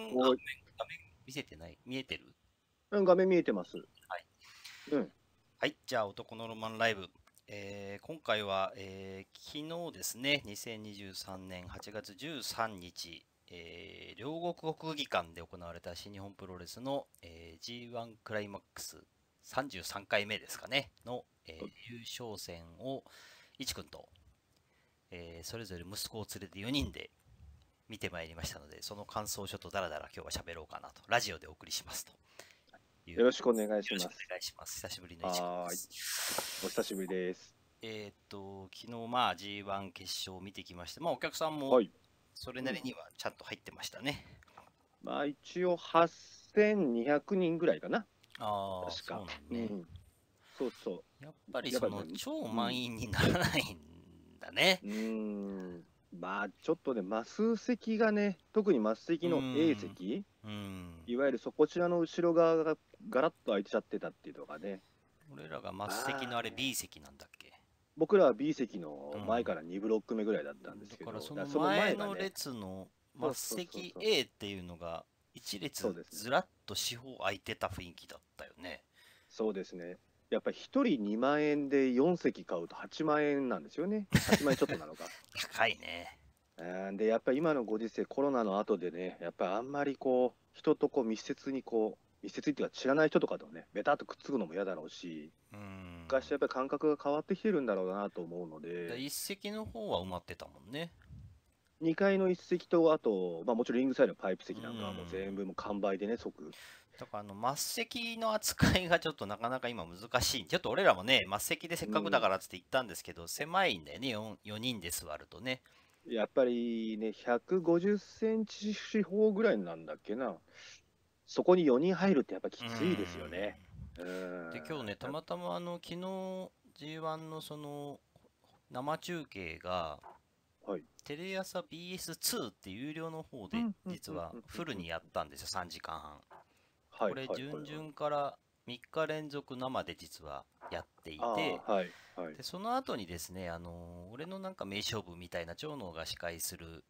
面画面見せてない？見えてる？うん画面見えてます。はい。うん。はい、じゃあ、男のロマンライブ。えー今回は、えー昨日ですね、2023年8月13日、えー両国国技館で行われた新日本プロレスの、えー G1 クライマックス33回目ですかね、の、えー優勝戦を、いちくんと、えーそれぞれ息子を連れて4人で見てまいりましたので、その感想をちょっとだらだら今日は喋ろうかなと、ラジオでお送りしますと。よろしくお願いしますお願いします。久しぶりのいちくんはーいです。お久しぶりです。えーっと、昨日まあ G1 決勝を見てきまして、まあお客さんもはい。それなりにはちゃんと入ってましたね。まあ一応8200人ぐらいかな。ああ、確かそうなん。うね。ん。そうそやっぱりやっぱねその超満員にならないんだね。う。ん。まあちょっとね、マス席がね、特にマス席の A 席、うん。いわゆるそこちらの後ろ側がガラッと開いちゃってたっていうのがね、俺らが末席のあれ B 席なんだっけ？僕らは B 席の前から2ブロック目ぐらいだったんですけど、だからそだの前の列の末そうそうそう席 A っていうのが一列ずらっと四方空いてた雰囲気だったよね。そうですね。やっぱり1人2万円で4席買うと8万円なんですよね。8万円ちょっとなのか。高いね。うんで、やっぱり今のご時世、コロナの後でね、やっぱりあんまりこう、人とこう密接にこう、密接っていうか知らない人とかとね、ベタっとくっつくのも嫌だろうし、うん。昔やっぱり感覚が変わってきてるんだろうなと思うのだで、一席の方は埋まってたもんね。2階の1席と、あと、まあもちろんリングサイドのパイプ席なんかはもううん全部もう完売でね、即。だからあの末席の扱いがちょっとなかなか今難しい。ちょっと俺らもね、末席でせっかくだからっつって言ったんですけど、狭いんだよね4、4人で座るとね。やっぱりね、150センチ四方ぐらいなんだっけな。そこに4人入るってやっぱきついですよね。うんで、今日ね、たまたまあの昨日 G1 のその生中継が、はいテレ朝 BS2 っていう有料の方でうんうんうん実はフルにやったんですよ、3時間半。はいこれ、準々から3日連続生で実はやっていて、はいはい。でその後にですね、あのー俺のなんか名勝負みたいな長野が司会する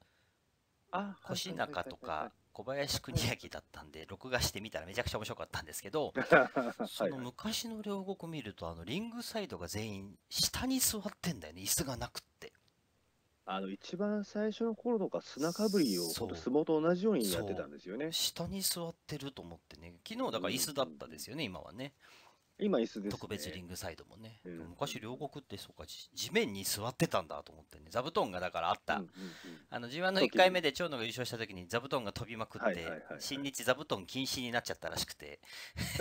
あ越中とか小林邦明だったんで、録画してみたらめちゃくちゃ面白かったんですけど、その昔の両国見ると、あのリングサイドが全員下に座ってんだよね、椅子がなくって。あの一番最初の頃とか砂かぶりをそう相撲と同じようにやってたんですよね。下に座ってると思ってね、昨日だから椅子だったですよね、今はね。今椅子です、ね。特別リングサイドもね。うん昔両国ってそうか、じ地面に座ってたんだと思ってね、座布団がだからあった。うんうんあの G1 の1回目で長野が優勝した時に座布団が飛びまくってはいはいはいはい新日座布団禁止になっちゃったらしくて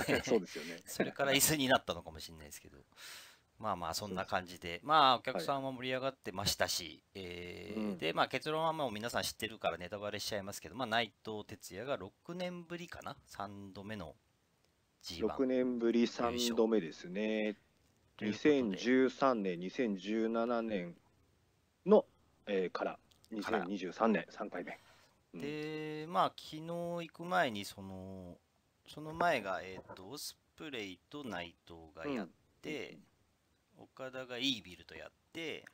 うん そうですよね。それから椅子になったのかもしれないですけどまあまあそんな感じで。まあお客さんは盛り上がってましたし、えーうん。でまあ結論はもう皆さん知ってるからネタバレしちゃいますけどまあ内藤哲也が6年ぶりかな？3度目の G1 6年ぶり3度目ですね。ということで。2013年、2017年の、えーから。から。2023年3回目。うん。で、まあ、昨日行く前に、その、その前が、えっ、と、オスプレイと内藤がやって、岡田がイービルとやって、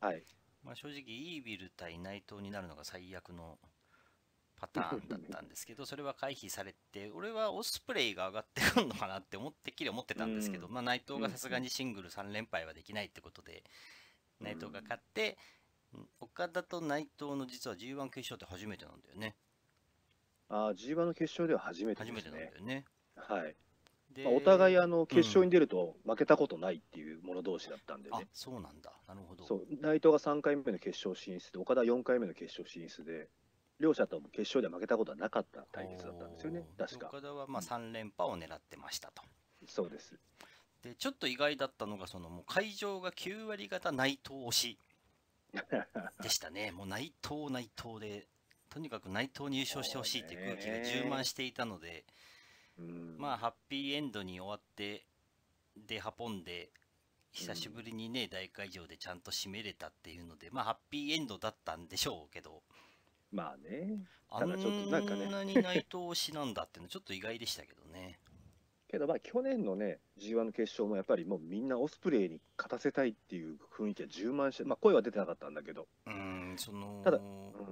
はい。まあ、正直、イービル対内藤になるのが最悪のパターンだったんですけど、それは回避されて、俺はオスプレイが上がってくるのかなって思ってっきり思ってたんですけど、うんまあ、内藤がさすがにシングル3連敗はできないってことで、うん内藤が勝って、うん岡田と内藤の実は G1 決勝って初めてなんだよね。あー G1 の決勝では初めて初めてですね。なんだよね。はい。でまあ、お互いあの決勝に出ると負けたことないっていう者同士だったんであね。そうなんだ。なるほど。そう、内藤が3回目の決勝進出で、岡田4回目の決勝進出で、両者とも決勝では負けたことはなかった対決だったんですよね、確か。岡田はまあ3連覇を狙ってましたと。そうです。で、ちょっと意外だったのが、そのもう会場が9割方内藤推し でしたね。もう内藤、内藤で、とにかく内藤に優勝してほしいっていう空気が充満していたので、うんまあ、ハッピーエンドに終わって、で、運んで、久しぶりにね、大会場でちゃんと締めれたっていうので、まあ、ハッピーエンドだったんでしょうけど、まあね、ちょっとなんかね。なに内藤推しなんだっていうのちょっと意外でしたけどね。けど、まあ、去年のね、G1 の決勝もやっぱりもうみんなオスプレイに勝たせたいっていう雰囲気が充満して、まあ、声は出てなかったんだけど、うん、その、ただう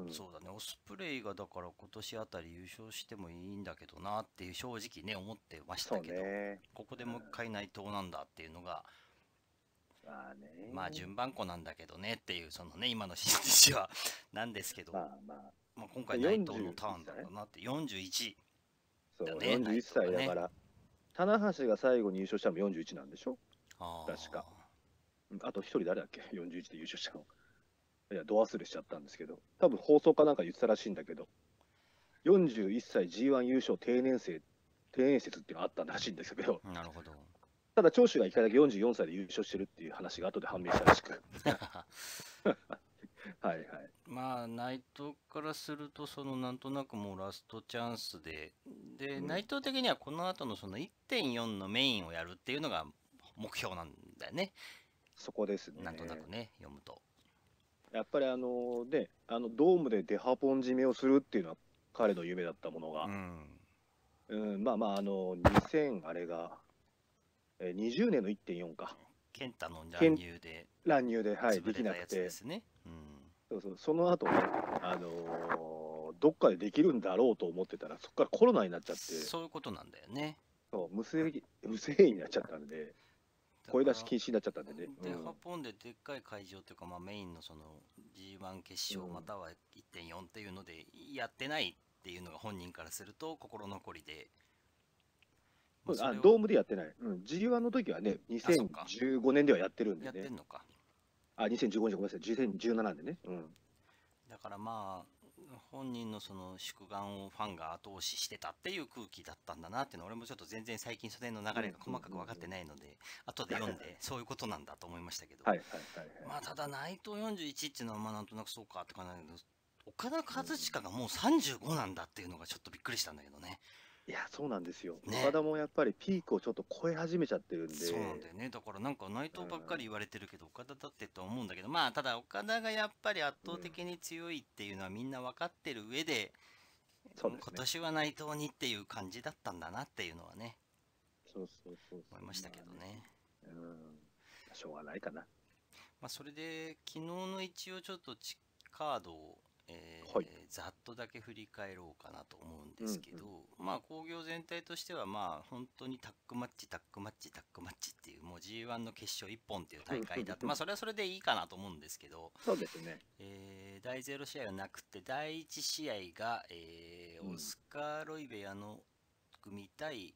んそうだね、オスプレイがだから今年あたり優勝してもいいんだけどなっていう正直ね、思ってましたけど、ね。ここでもう一回内藤なんだっていうのが、まあね。まあ順番子なんだけどねっていう、そのね、今の新日は なんですけど、まあまあ、まあ、今回内藤のターンだろうなって、41。そう、だね41歳だから、棚橋が最後に優勝したのも41なんでしょ？確かうんあと一人誰だっけ ?41 で優勝したの。いや、ド忘れしちゃったんですけど、多分放送かなんか言ってたらしいんだけど、41歳 G1 優勝定年生、定年説っていうのがあったらしいんですけど、なるほど。ただ長州が1回だけ44歳で優勝してるっていう話が後で判明したらしく。はいはい。まあ、内藤からすると、そのなんとなくもうラストチャンスで、で、うん内藤的にはこの後のその1.4のメインをやるっていうのが目標なんだよね。そこですね。なんとなくね、読むと。やっぱりあのね、あのドームでデハポン締めをするっていうのは彼の夢だったものがう、ん。うん、まあまあ、あの、2000、あれが、えー20年の1.4か、健太の乱入で乱入で、はい、潰できなくてで、すね。うん。そうそうその後ね、あのーどっかでできるんだろうと思ってたら、そこからコロナになっちゃって、そういうことなんだよね。そう無声無声になっちゃったんで、声出し禁止になっちゃったんでね。で、うんハポンででっかい会場というか、まあ、メインのその G1 決勝うんまたは1.4っていうのでやってないっていうのが本人からすると心残りで、まあそれをあドームでやってない。うん、G1 の時はね、そっか2015年ではやってるんでねやってん。のか。あ、2015年、ごめんなさい、2017でね。うん。だからまあ、本人のその祝願をファンが後押ししてたっていう空気だったんだなっていうのは、俺もちょっと全然最近それの流れが細かく分かってないので、後で読んでそういうことなんだと思いましたけど。まあただ内藤41っていうのはまあなんとなくそうかって感じだけど岡田和親がもう35なんだっていうのがちょっとびっくりしたんだけどね。いや、そうなんですよ。ね岡田もやっぱりピークをちょっと超え始めちゃってるんで。そうなんだよね。だからなんか内藤ばっかり言われてるけど岡田だってと思うんだけどまあただ岡田がやっぱり圧倒的に強いっていうのはみんな分かってる上で、そうですね今年は内藤にっていう感じだったんだなっていうのはねそうそうそう思いましたけどね。うん。しょうがないかな。まあそれで昨日の一応ちょっとチカードを、えーはいざっとだけ振り返ろうかなと思うんですけど、まあ興行全体としてはまあ本当にタックマッチタックマッチタックマッチっていうもう G1 の決勝1本っていう大会だってまあそれはそれでいいかなと思うんですけど、そうですね。えー第0試合はなくて第1試合が、えーうん。オスカー・ロイベアの組対、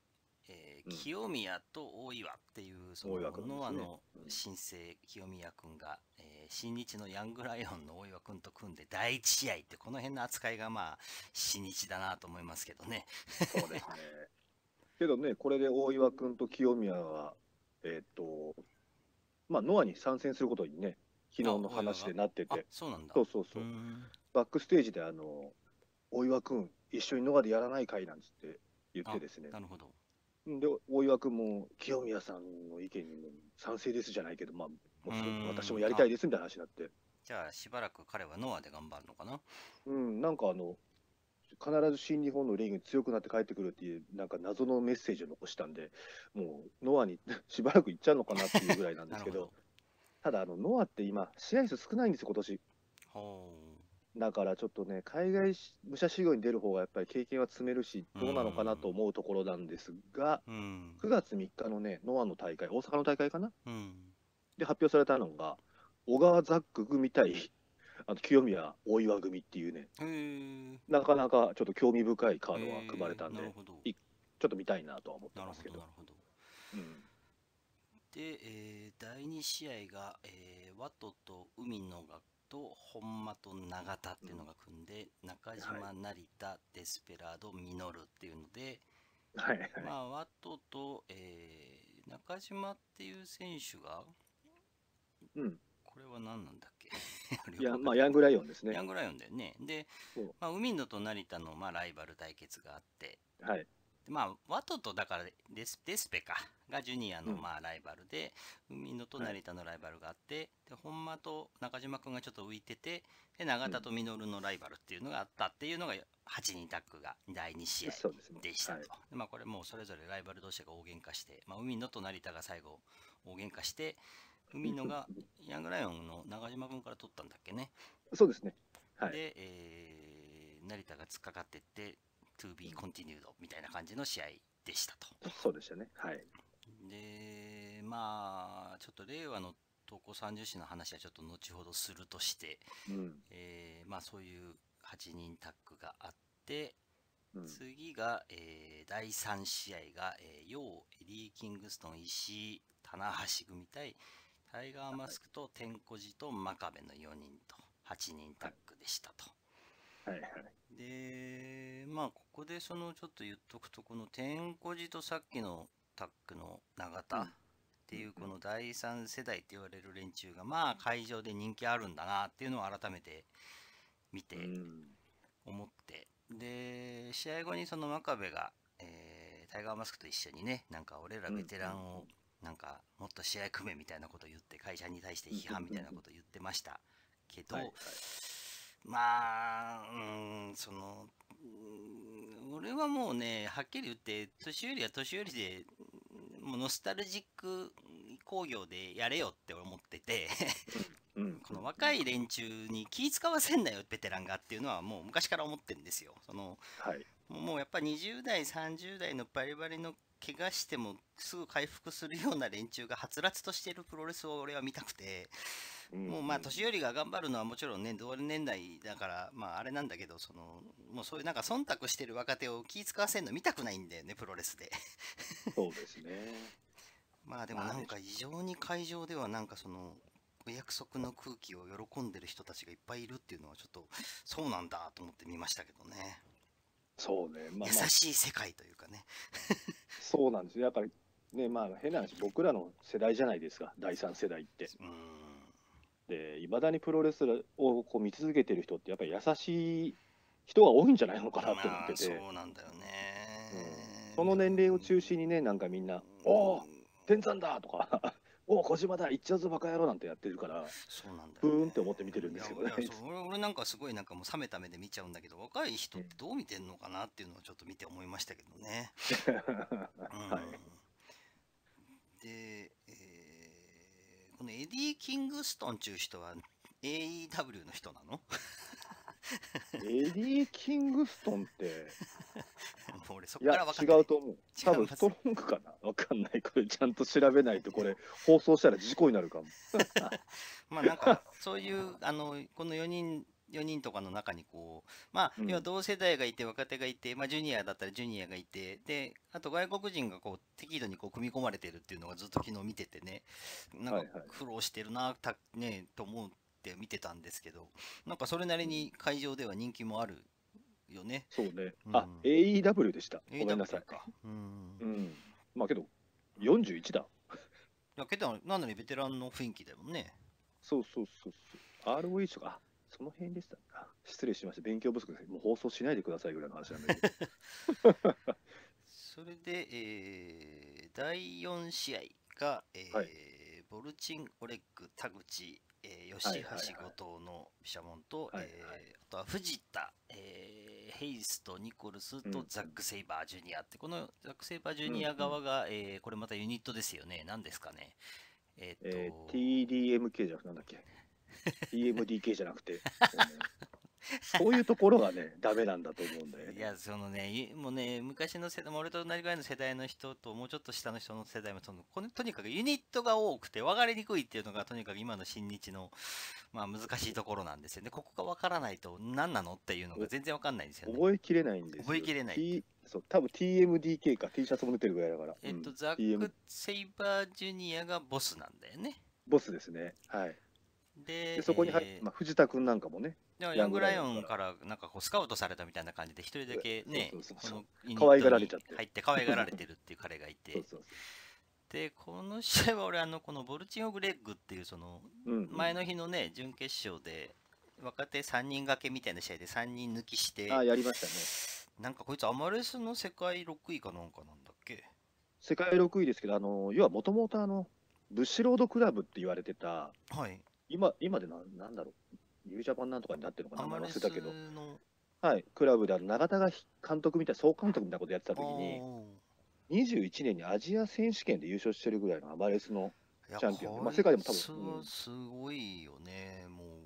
えーうん。清宮と大岩っていうそのノアのうん。新生清宮君が、えー新日のヤングライオンの大岩君と組んで第1試合ってこの辺の扱いがまあ新日だなと思いますけどね。そうですね。けどね、これで大岩君と清宮は、えーっと、まあ、ノアに参戦することにね、昨日の話でなってあて、そうなんだ。そうそうそうう、んバックステージで、あの、大岩君、一緒にノアでやらないかいなんつって言ってですねな、るほど。で、大岩君も清宮さんの意見にも賛成ですじゃないけど、まあ、もうそううん私もやりたいですみたいな話になって、じゃあしばらく彼はノアで頑張るのかな？うん、なんかあの、必ず新日本のリーグに強くなって帰ってくるっていう、なんか謎のメッセージを残したんで、もうノアに しばらく行っちゃうのかなっていうぐらいなんですけなるど、ただあの、ノアって今、試合数少ないんですよ、今年ほだからちょっとね、海外し武者修行に出る方がやっぱり経験は積めるし、どうなのかなと思うところなんですが、う。うん。9月3日のね、ノアの大会、大阪の大会かな？うん。で発表されたのが、小川ザック組対あの清宮大岩組っていうね、なかなかちょっと興味深いカードが組まれたんで、ちょっと見たいなとは思ってますけど。な。るほど。うん。で、えー第2試合が、えーワトと海野がと本間と永田っていうのが組んで、中島、成田、デスペラード、ミノルっていうので、はいはい。まあ、ワトと、えー中島っていう選手が、うん。これは何なんだっけ？いや、まあ、ヤングライオンですね。ヤングライオンだよね。でまあ、海野と成田の、まあ、ライバル対決があって、はい。でまあ、ワトとだからデスデスペかがジュニアのうんまあライバルで、海野と成田のライバルがあって、で本間と中島君がちょっと浮いててで永田と稔のライバルっていうのがあったっていうのが8人タッグが第2試合でしたと。はいでまあ、これもうそれぞれライバル同士が大喧嘩して、まあ、海野と成田が最後大喧嘩して、海野がヤングライオンの長島君から取ったんだっけね。そうですね。はい。で、えー成田が突っかかってって、to be continued みたいな感じの試合でしたと。そうでしたね。はい。で、まあ、ちょっと令和の投稿30誌の話はちょっと後ほどするとして、うん。えーまあそういう8人タッグがあって、うん、次が、えー第3試合が、えー、ヨウ、エディ・キングストン、石井、棚橋組対タイガーマスクと天小寺と真壁の4人と8人タッグでしたと。はいはい。で、まあここでそのちょっと言っとくと、この天小寺とさっきのタッグの永田っていうこの第3世代って言われる連中が、まあ会場で人気あるんだなっていうのを改めて見て、うん。思ってで試合後にその真壁が、えータイガーマスクと一緒にねなんか俺らベテランをなんかもっと試合組めみたいなこと言って会社に対して批判みたいなこと言ってましたけど、はいはいまあうんそのうん俺はもうねはっきり言って年寄りは年寄りでもうノスタルジック工業でやれよって思っててうん。この若い連中に気使わせんなよベテランがっていうのはもう昔から思ってるんですよそのはい。もうやっぱ20代30代のバリバリの怪我してもすぐ回復するような連中がはつらつとしてるプロレスを俺は見たくてもうまあ年寄りが頑張るのはもちろんね同年代だからまああれなんだけどそのもうそういうなんか忖度してる若手を気使わせるの見たくないんだよねプロレスで。そうですね。まあでもなんか異常に会場ではなんかそのお約束の空気を喜んでる人たちがいっぱいいるっていうのはちょっとそうなんだと思って見ましたけどね、そうね。まあ優まあ、しい世界というかねそうなんですよ。やっぱりね、まあ変な話、僕らの世代じゃないですか、第三世代って。で、いまだにプロレスをこう見続けてる人って、やっぱり優しい人が多いんじゃないのかなと思まあってて、そうなんだよね、その年齢を中心にね、なんかみんな、おお、天山だとか、おお、小島だ、一丁ずバカ野郎なんてやってるから、そうなんだよ、ね、ふーんって思って見てるんですけどね俺俺なんかすごいなんかもう冷めた目で見ちゃうんだけど若い人ってどう見てんのかなっていうのをちょっと見て思いましたけどね、うん。はい。で、えーこのエディ・キングストンっていう人は AEW の人なの？エディ・キングストンって、もう俺そこから分かんない。違うと思う。多分ストロングかな？わかんない。これちゃんと調べないと、これ放送したら事故になるかも。まあなんかそういうあのこの4人4人とかの中にこうまあうん。要は同世代がいて若手がいて、まあ、ジュニアだったらジュニアがいてであと外国人がこう適度にこう組み込まれてるっていうのがずっと昨日見ててね。なんかはいはい。苦労してるなたねと思って見てたんですけどなんかそれなりに会場では人気もあるよね。そうね。うんあ、AEW でした。ごめんなさい。か。うんう。ん。まあけど、41だ。いやけどなんなりベテランの雰囲気だよね。そうそうそうそう。ROH とか、あその辺でした。あ失礼しました。勉強不足です。もう放送しないでくださいぐらいの話なんだけど。それで、えー第4試合が、えーはいボルチン、オレッグ、田口、えー吉はいはいはい橋、後藤の毘沙門と、はいはいえーあとは藤田、えーヘイスとニコルスとうんザック・セイバージュニアって、このザック・セイバージュニア側が、えーこれまたユニットですよね。何ですかね。えーっと、えー TDMK じゃなくて、なんだっけ ?TMDK じゃなくて、そういうところがね、ダメなんだと思うんだよね。いや、そのね、いもうね、昔の世代、俺と同じぐらいの世代の人と、もうちょっと下の人の世代もその、このとにかくユニットが多くて分かりにくいっていうのが、とにかく今の新日の、まあ、難しいところなんですよね。ここが分からないと、何なのっていうのが全然分かんないんですよね。覚えきれないんですよ。覚えきれない T そう、多分 TMDK か T シャツも出てるぐらいだから。えっと、うんザック・セイバージュニアがボスなんだよね。ボスですね。はい。で、で、そこに、はえーまあ、藤田君なんかもね、でもヤングライオンからなんかこうスカウトされたみたいな感じで一人だけね可愛がられちゃって。入って可愛がられてるっていう彼がいて。でこの試合は俺あのこのボルチン・オブ・レッグっていうその前の日のね準決勝で若手3人掛けみたいな試合で3人抜きしてあ、やりましたね。なんかこいつアマレスの世界6位かなんかなんだっけ？世界6位ですけど、あの、要はもともとあの、ブッシュロードクラブって言われてた、はい。今、今でななんだろう、ニュージャパンなんとかになってるのかな、名前忘れたけど、のはい、クラブであの永田が監督みたいな、総監督みたいなことやってた時に、お21年にアジア選手権で優勝してるぐらいのアマレスの、チャンピオン。こまあ世界でも多分うん。すごいよね、もう。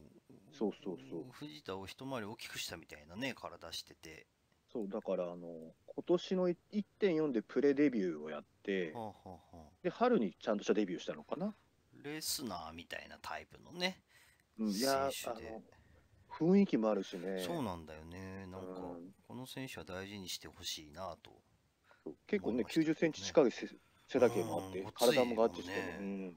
そうそうそう。藤田を一回り大きくしたみたいなね、体してて。そうだからあの今年の1.4でプレデビューをやって、はあはあはあ。で春にちゃんとしたデビューしたのかな。レスナーみたいなタイプのね、うん、いやあ選手で。の雰囲気もあるしね、そうなんだよね。なんか、うん。この選手は大事にしてほしいなと。結構ね、思いました90センチ近い背背丈もあってうん、体もガッチしてね、うん、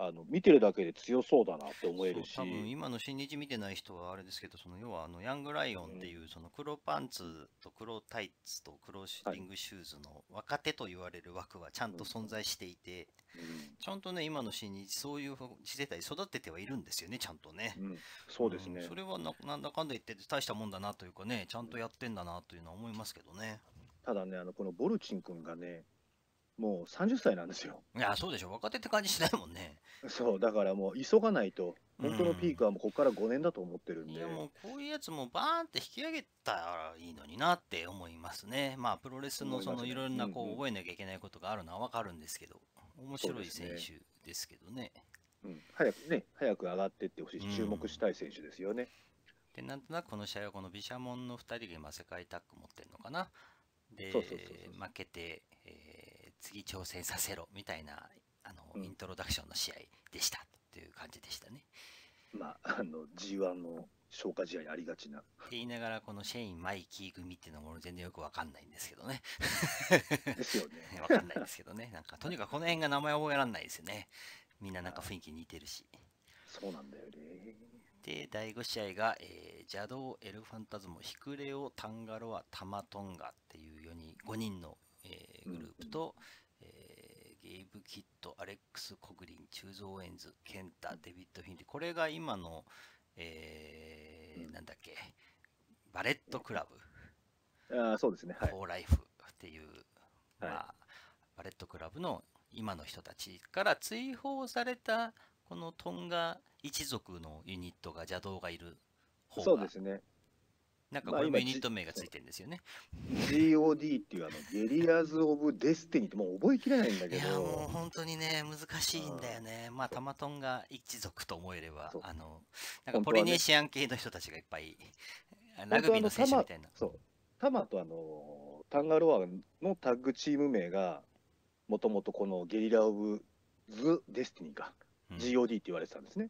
あの見てるだけで強そうだなって思えるし。多分今の新日見てない人はあれですけど、その要はあのヤングライオンっていうその黒パンツと黒タイツと黒シューティングシューズの若手と言われる枠はちゃんと存在していて、ちゃんとね、今の新日、そういう次世代育ててはいるんですよね、ちゃんとね。うん。うんそうですね。ん、それはななんだかんだ言って大したもんだなというかね、ちゃんとやってんだなというのは思いますけどね。ただね、あのこのボルチン君がね、もう30歳なんですよ。いや、そうでしょ、若手って感じしないもんね。そう、だからもう急がないと、本当のピークはもうここから5年だと思ってるんで、いやもうこういうやつもバーンって引き上げたらいいのになって思いますね。まあプロレスのそのいろんなこうんううん覚えなきゃいけないことがあるのはわかるんですけど、面白い選手ですけどね。うん、早くね、早く上がってってほしいし、うん注目したい選手ですよね。で、なんとなくこの試合はこの毘沙門の2人が今世界タッグ持ってるのかな。で、負けて、えー次挑戦させろみたいなあの、うんイントロダクションの試合でしたっていう感じでしたね。まあ、あの G1 の消化試合にありがちな。って言いながらこのシェイン・マイキー組っていうのも全然よくわかんないんですけどね。ですよね。わかんないですけどね。なんかとにかくこの辺が名前覚えられないですよね。みんななんか雰囲気似てるし。そうなんだよね。で、第5試合が、えー邪道エルファンタズモ、ヒクレオ、タンガロア、タマトンガっていう4人、5人の、えーグループと、えーゲイブ・キッド、アレックス・コグリン、チェーズ・オーエンズ、ケンタ、デビッド・フィンリー。これが今の、えーうんなんだっけ、バレットクラブ。あーそうですね。はい。フォーライフっていう、はいまあ、バレットクラブの今の人たちから追放されたこのトンガ一族のユニットが邪道がいる方がそうですね。なんかこれもユニット名がついてるんですよね。GOD っていうあのゲリラズ・オブ・デスティニーってもう覚えきれないんだけいやもうど、本当にね難しいんだよね。まあタマトンガ一族と思えればあのなんかポリネシアン系の人たちがいっぱいラグビーの選手みたいな。そう。タマとあのタンガロアのタッグチーム名が、もともとこのゲリラ・オブ・ズ・デスティニーか、うん GOD って言われてたんですね。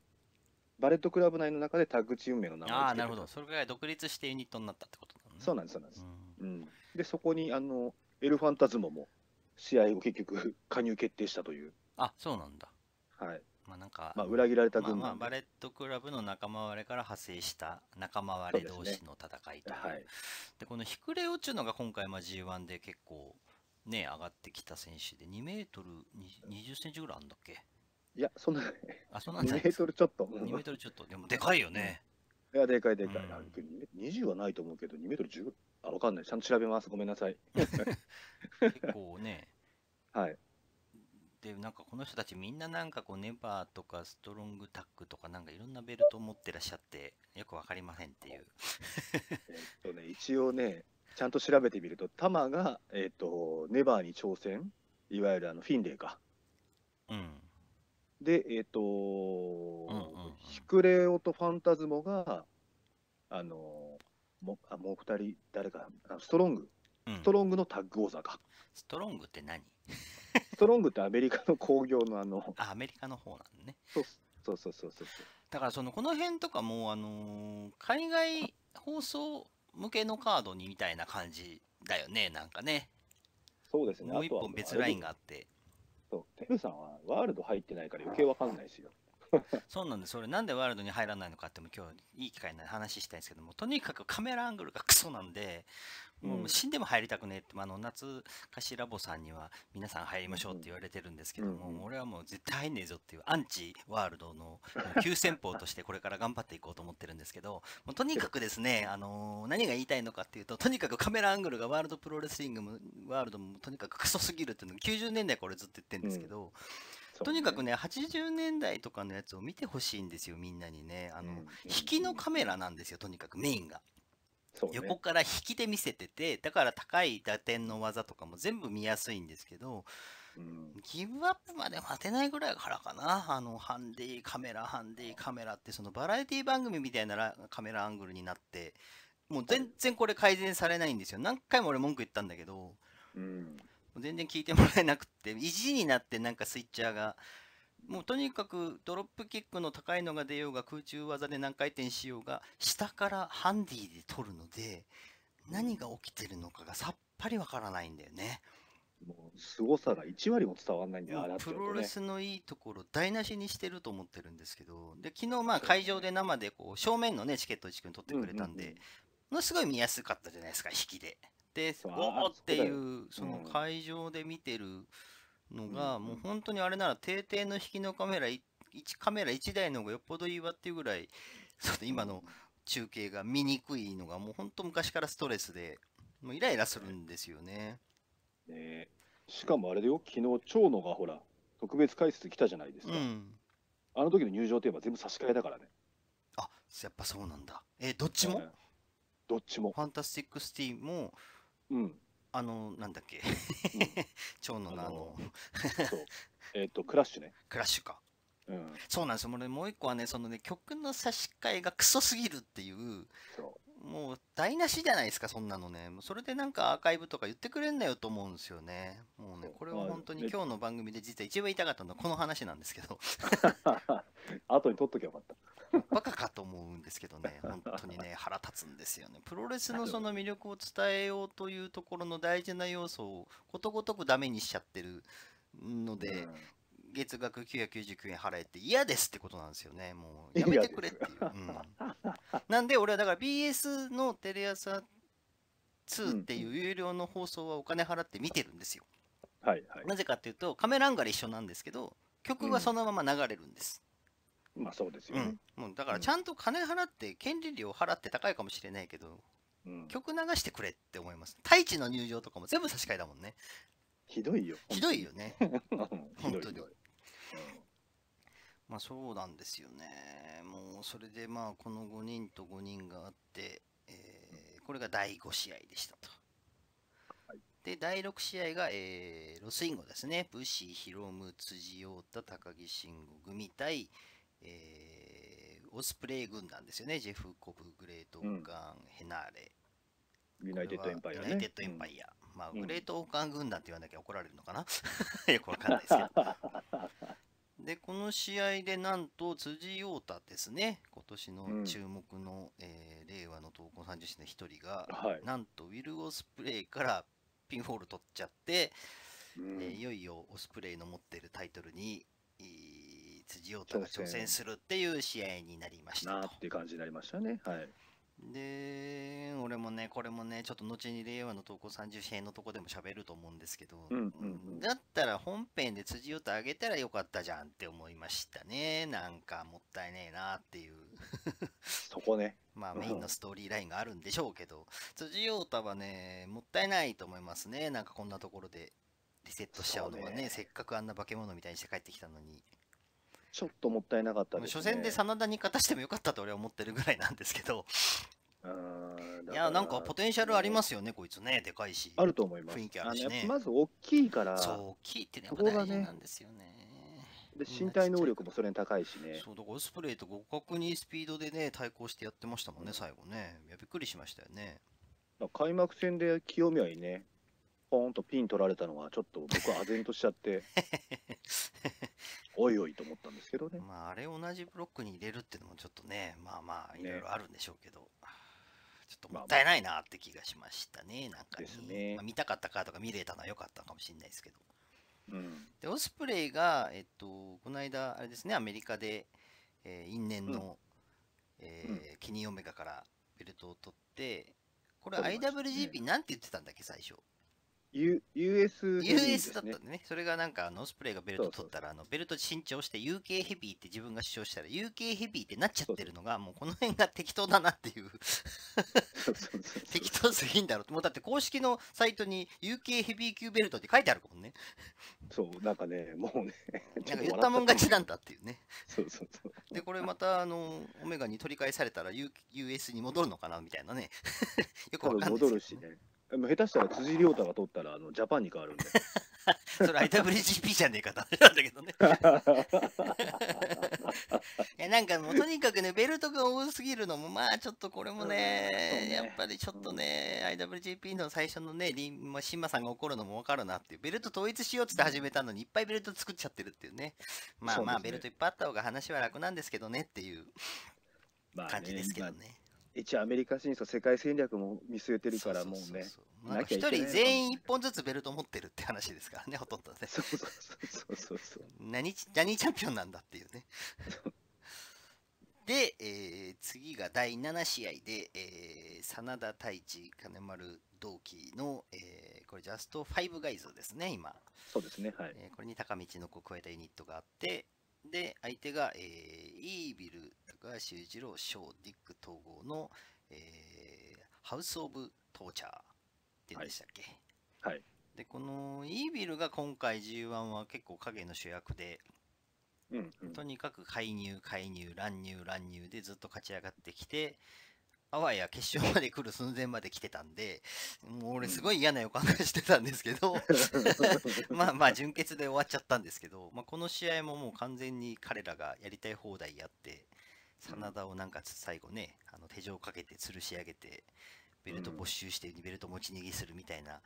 バレットクラブ内の中でタッグチーム名の名前をああなるほど。それぐらい独立してユニットになったってことなのね。そうなんです、そうなんです。うんうん、で、そこにあのエルファンタズモも試合を結局加入決定したという、あそうなんだ。はいまあなんか、まあ、裏切られたまあまあ、バレットクラブの仲間割れから派生した仲間割れ同士の戦いという。はい、で、このヒクレオっていうのが今回まあ G1 で結構ね、上がってきた選手で2メートル20センチぐらいあるんだっけいや、そんな、あ、そんなん2メートルちょっと、うん2メートルちょっと。でもでかいよね。いや、でかいでかい、うんあ20はないと思うけど、2メートル10、あ、わかんない、ちゃんと調べます、ごめんなさい。結構ね。はい、で、なんかこの人たちみんななんかこうネバーとかストロングタックとかなんかいろんなベルトを持ってらっしゃってよくわかりませんっていう。えっとね、一応ね、ちゃんと調べてみると、タマが、えっと、ネバーに挑戦、いわゆるあのフィンレイか。うん。で、えっと、んうんうんヒクレオとファンタズモが、あの、もうあもう二人、誰か、あストロング、うんストロングのタッグ王座か。ストロングって何？ストロングってアメリカの工業のあの、あ、アメリカの方なんだね。そうそうそうそうそう。だからそのこの辺とかも、あのー海外放送向けのカードにみたいな感じだよね、なんかね。そうですね。もう一あとは本別ラインがああって。そうテルさんはワールド入ってないから余計わかんないですよ。そうなんです。それなんでワールドに入らないのかっても今日いい機会な話したいんですけども、とにかくカメラアングルがクソなんで、もううん死んでも入りたくねえって、まああの夏菓子ラボさんには皆さん入りましょうって言われてるんですけども、うんうん俺はもう絶対入んねえぞっていうアンチワールドの急先鋒としてこれから頑張っていこうと思ってるんですけど、もうとにかくですね、あのー何が言いたいのかっていうと、とにかくカメラアングルがワールドプロレスリングもワールドもとにかくクソすぎるっていうのが90年代これずっと言ってるんですけど、そうとにかくね、80年代とかのやつを見てほしいんですよ、みんなにね。あの、うんうん引きのカメラなんですよ、とにかくメインが。ね。横から引きで見せててだから高い打点の技とかも全部見やすいんですけどうん。ギブアップまで待てないぐらいからかなあのハンディカメラハンディカメラってそのバラエティ番組みたいなラカメラアングルになってもう全然これ改善されないんですよ何回も俺文句言ったんだけどうん。全然聞いてもらえなくって意地になってなんかスイッチャーがもうとにかくドロップキックの高いのが出ようが空中技で何回転しようが下からハンディで取るので何が起きてるのかがさっぱりわからないんだよね。もう、凄さが1割も伝わんないんだよ、ああなってプ。ロレスのいいところ台無しにしてると思ってるんですけどで昨日まあ会場で生でこう正面のねチケット一君取ってくれたんで、ものすごい見やすかったじゃないですか引きで。でそうおあおっていそうそのうん会場で見てるのが、うんもう本当にあれなら定点の引きのカメラい一カメラ1台の方がよっぽどいいわっていうぐらい今の中継が見にくいのがもう本当昔からストレスでもうイライラするんですよね。ねえしかもあれだよ、昨日、長野がほら、特別解説来たじゃないですか。うん。あの時の入場テーマ全部差し替えだからね。あやっぱそうなんだ。えどっちも、うんどっちも。ファンタスティックスティーもうん。あのなんだっけうん長野のあの。えっと、クラッシュね。クラッシュか。うん。そうなんですよ。俺もう一個はね、そのね、曲の差し替えがクソすぎるっていう、そもう台無しじゃないですか、そんなのね。もうそれでなんかアーカイブとか言ってくれんなよと思うんですよね。もうねこれは本当にまあ今日の番組で実は一番言いたかったのはこの話なんですけど、う。後に取っときゃよかった。バカかと思うんですけどね、本当にね、腹立つんですよね。プロレスのその魅力を伝えようというところの大事な要素をことごとくダメにしちゃってるので、うん月額999円払えって嫌ですってことなんですよね。もうやめてくれっていう。うん、なんで俺はだから BS のテレ朝2っていう有料の放送はお金払って見てるんですよ。はいはい。なぜかっていうとカメラアンガル一緒なんですけど曲はそのまま流れるんです。まあそうですよねうん。もうだからちゃんと金払って権利料払って高いかもしれないけどうん曲流してくれって思います。太一の入場とかも全部差し替えだもんね。ひどいよ。ひどいよね。本当に。まあそうなんですよね。もうそれでまあこの5人と5人があって、えーこれが第5試合でしたと。はいで、第6試合が、えーロスインゴですね。武士、ヒロム、辻陽太、高木慎吾組対、えーオスプレイ軍団ですよね。ジェフコブ、グレートオーガン、ヘナーレ。ユナイテッドエンパイアね。ユナイテッドエンパイア。まあ、うんグレートオーガン軍団って言わなきゃ怒られるのかな？よくわかんないですけど。で、この試合でなんと辻陽太ですね、今年の注目の、えー令和の闘魂30歳の一人が、はい。なんとウィル・オスプレイからピンフォール取っちゃって、うんえーいよいよオスプレイの持ってるタイトルに、えー辻陽太が挑戦するっていう試合になりましたとなーっ。ていう感じになりましたね。はい。で、俺もね、これもね、ちょっと後に令和の投稿30試合のとこでも喋ると思うんですけど、うんうんうんだったら本編で辻音あげたらよかったじゃんって思いましたね。なんかもったいねえなっていう。そこね。まあうんメインのストーリーラインがあるんでしょうけど、辻太はね、もったいないと思いますね。なんかこんなところでリセットしちゃうのはね、ねせっかくあんな化け物みたいにして帰ってきたのに。ちょっともったいなかったです、ね。初戦で真田に勝たしてもよかったと俺は思ってるぐらいなんですけど、うん。いや、なんかポテンシャルありますよね、こいつね、でかいし。あると思います。雰囲気あるしねまず大きいから、そう、大きいってね、大事なんですよね。で身体能力もそれに高いしね。そうだからオスプレイと互角にスピードでね対抗してやってましたもんね最後ねいやびっくりしましたよね開幕戦で清宮にね、ポーンとピン取られたのは、ちょっと僕は唖然としちゃって、おいおいと思ったんですけどね。まああれ同じブロックに入れるっていうのもちょっとねまあまあいろいろあるんでしょうけど、ちょっともったいないなって気がしましたねなんかですね。まあ、見たかったカードが見れたのは良かったかもしれないですけど。うん。でオスプレイがえっとこの間あれですねアメリカで、えー因縁の、えーキニオメガからベルトを取ってこれ IWGP なんて言ってたんだっけ最初 U、US ヘビーです US だったんでね、それがなんかあのオスプレイがベルト取ったら、あのベルト新調して UK ヘビーって自分が主張したら UK ヘビーってなっちゃってるのが、もうこの辺が適当だなっていう、適当すぎんだろうと、もうだって公式のサイトに UK ヘビー級ベルトって書いてあるもんね。そう、なんかね、もうね、なんか言ったもん勝ちなんだっていうね。そうそうそう。で、これまたあのオメガに取り返されたら U- US に戻るのかなみたいなね。よくわかんない戻るしね。下手したら辻亮太が取ったらあのジャパンに変わるんで。それ IWGP じゃねえかって話なんだけどね。いやなんかもうとにかくね、ベルトが多すぎるのも、まあちょっとこれもうんね、ねやっぱりちょっとね、IWGP の最初のね、リンまあ、シンマさんが怒るのもわかるなっていう、ベルト統一しようって始めたのに、いっぱいベルト作っちゃってるっていうね。まあまあ、ベルトいっぱいあった方が話は楽なんですけどねっていうまあ感じですけどまあね。一応アメリカ進出世界戦略も見据えてるからもうね。一人全員一本ずつベルト持ってるって話ですからね、ほとんどね。そうそうそうそうそう。何チャンピオンなんだっていうね。で、えー次が第7試合で、えー真田太一、金丸同期の、えーこれジャスト5ガイズですね、今。そうですね。はい。えーこれに高道の子を加えたユニットがあって、で、相手が、えーイービル、高橋裕次郎、ショー、ディック統合の、えーハウス・オブ・トーチャーっていうんでしたっけ、はい。で、このイービルが今回 G1 は結構影の主役で、うんうん。とにかく介入、介入、乱入、乱入でずっと勝ち上がってきて、あわや決勝まで来る寸前まで来てたんで、もう俺すごい嫌な予感がしてたんですけど、まあまあ準決で終わっちゃったんですけど、まあ、この試合ももう完全に彼らがやりたい放題やって、真田をなんか最後ね、あの手錠かけて吊るし上げて、ベルト没収してベルト持ち逃げするみたいな、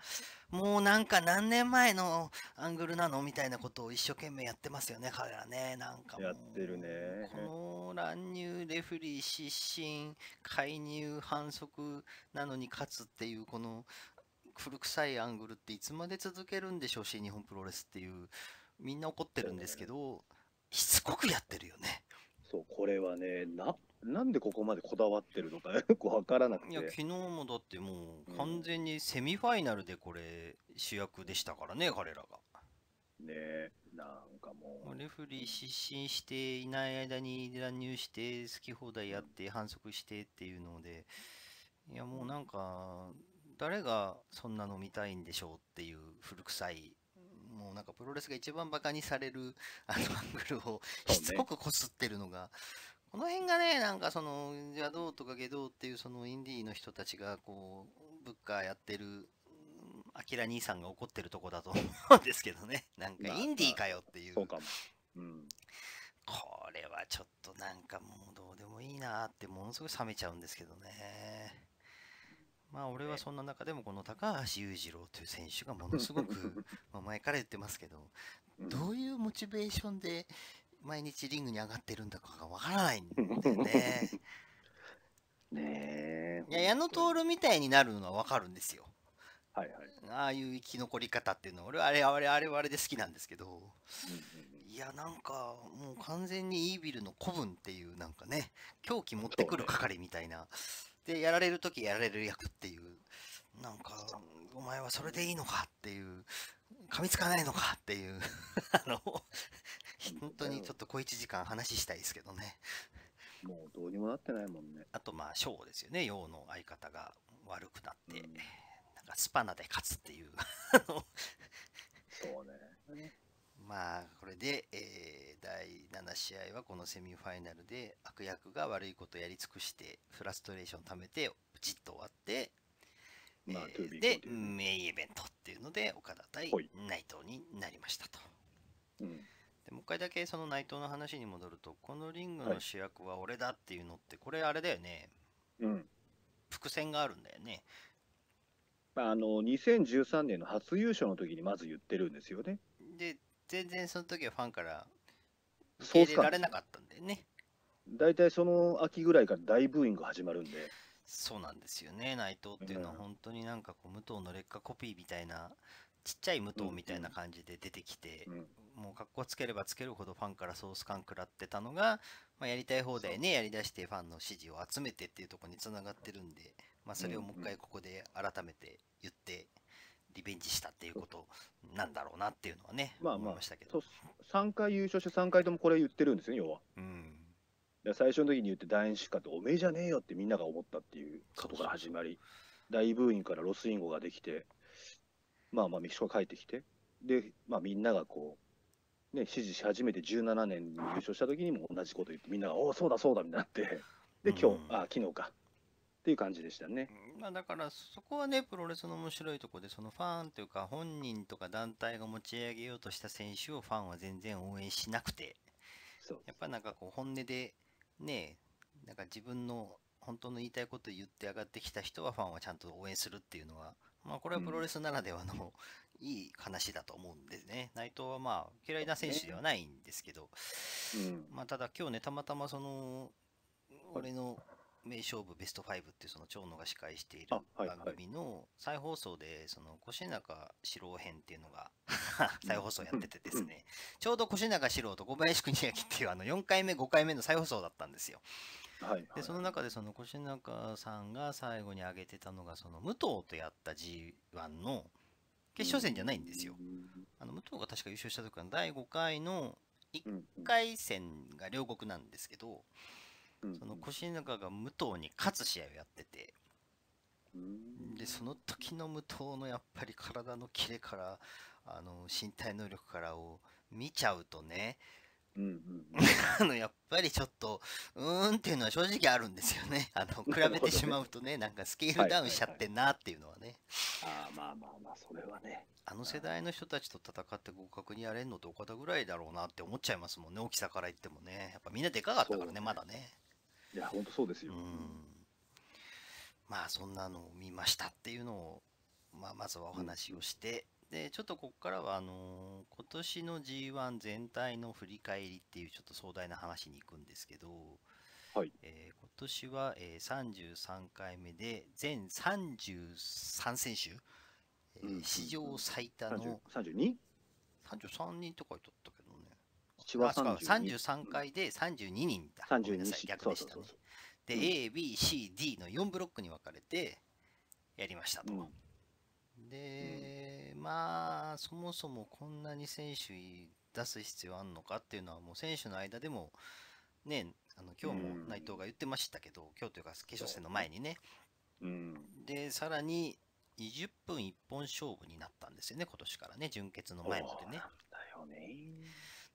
もうなんか何年前のアングルなのみたいなことを一生懸命やってますよね、彼らね。なんかもうやってるねこの乱入、レフェリー、失神、介入、反則なのに勝つっていう、この古臭いアングルっていつまで続けるんでしょうし、日本プロレスっていう、みんな怒ってるんですけど、しつこくやってるよね。そう、これはね、な、なんでここまでこだわってるのか よくわからなくいや、昨て。日もだってもううん完全にセミファイナルでこれ主役でしたからね、彼らが。ねなんかもレフェリー失神していない間に乱入して好き放題やって反則してっていうのでいやもうなんか誰がそんなの見たいんでしょうっていう古臭いもうなんかプロレスが一番バカにされるあの アングルをしつこくこすってるのがこの辺がねなんかその邪道とか下道っていうそのインディーの人たちがこうブッカーやってるうんアキラ兄さんが怒ってるとこだと 思うんですけどねなんかまあインディーかよっていうう、そうかも。うん。これはちょっとなんかもうどうでもいいなってものすごい冷めちゃうんですけどね。まあ俺はそんな中でもこの高橋裕次郎という選手がものすごく まあ前から言ってますけどうんどういうモチベーションで毎日リングに上がってるんだかがわからないんだよね。ねえ。いや矢野徹みたいになるのはわかるんですよ。はいはい。ああいう生き残り方っていうのは俺はあれあれあれはあれで好きなんですけど。いやなんかもう完全にイービルの古文っていうなんかね狂気持ってくる係みたいな、でやられる時やられる役っていうなんかお前はそれでいいのかっていう噛みつかないのかっていう あの本当にちょっと小1時間話したいですけどねうんもうどうにもなってないもんね。あとまあショーですよね陽の相方が悪くなって、うんなんかスパナで勝つっていうそうね。まあこれで、えー第7試合はこのセミファイナルで悪役が悪いことやり尽くしてフラストレーション溜めてプチッと終わって、まあ、えーで continued メインイベントっていうので岡田対内藤になりましたと。うん。でもう一回だけその内藤の話に戻るとこのリングのはい主役は俺だっていうのってこれあれだよねうん。伏線があるんだよね。まあ、あの、2013年の初優勝の時にまず言ってるんですよね。で全然その時はファンから受け入れられなかったんだよね。大体その秋ぐらいから大ブーイング始まるんで。そうなんですよね、内藤っていうのはうん本当になんかこう武藤の劣化コピーみたいな、ちっちゃい武藤みたいな感じで出てきて、うん。もう格好つければつけるほどファンからソース感食らってたのが、まあ、やりたい放題ね、やりだしてファンの支持を集めてっていうところにつながってるんで、まあ、それをもう一回ここで改めて言って、リベンジしたっとなんだろうなっていうのはね、まあまあ思いましたけど。そう3回優勝して3回ともこれ言ってるんですね、要は。うんで最初の時に言って大演出家って、おめえじゃねえよってみんなが思ったっていうことから始まり、大ブーイングからロスインゴができて、まあまあメキシコが帰ってきて、で、まあみんながこう、ね、支持し始めて17年に優勝した時にも同じこと言って、みんなが、おお、そうだそうだみたいになって、で、今日、うんあ昨日か。っていう感じでしたね。まあ、だからそこはねプロレスの面白いところでそのファンというか本人とか団体が持ち上げようとした選手をファンは全然応援しなくてそうやっぱなんかこう本音でねなんか自分の本当の言いたいことを言って上がってきた人はファンはちゃんと応援するっていうのはまあこれはプロレスならではのいい話だと思うんですね。内藤はまあ嫌いな選手ではないんですけど。うん。まあ、ただ今日ね、たまたまその、俺の名勝負ベスト5っていうその長野が司会している番組の再放送で、その越中四郎編っていうのが再放送やっててですね、ちょうど越中四郎と小林邦明っていうあの4回目、5回目の再放送だったんですよ。で、その中でその越中さんが最後に挙げてたのが、その武藤とやった G1 の決勝戦じゃないんですよ。あの武藤が確か優勝した時は第5回のうん。うん1回戦が両国なんですけど、うんその腰中が武藤に勝つ試合をやってて、うんで、その時の武藤のやっぱり体のキレから、あの、身体能力からを見ちゃうとね、うんうん あの、やっぱりちょっと、うーんっていうのは正直あるんですよね。あの、比べてしまうとね、なんかスケールダウンしちゃってんなっていうのはね。ああ、まあまあまあ、それはね。あの世代の人たちと戦って合格にやれるのって岡田ぐらいだろうなって思っちゃいますもんね、大きさから言ってもね。やっぱみんなでかかったからね、まだね。いや、本当そうですよ。うんまあそんなのを見ましたっていうのを、まあ、まずはお話をして、でちょっとここからはあのー今年の G1 全体の振り返りっていうちょっと壮大な話に行くんですけど、はいえー今年は、えー33回目で全33選手、えーうん史上最多の30 32? 33人とか言っとった。千葉あそうか32 33回で32人だ。32ごめんなさい、逆でしたねで、うん A、B、C、D の4ブロックに分かれてやりましたと。で、まあ、そもそもこんなに選手出す必要あんのかっていうのは、もう選手の間でも、ね、あの今日もうん内藤が言ってましたけど、今日というか決勝戦の前にね。うん。うんで、さらに20分一本勝負になったんですよね、今年からね、準決の前までね。だよね。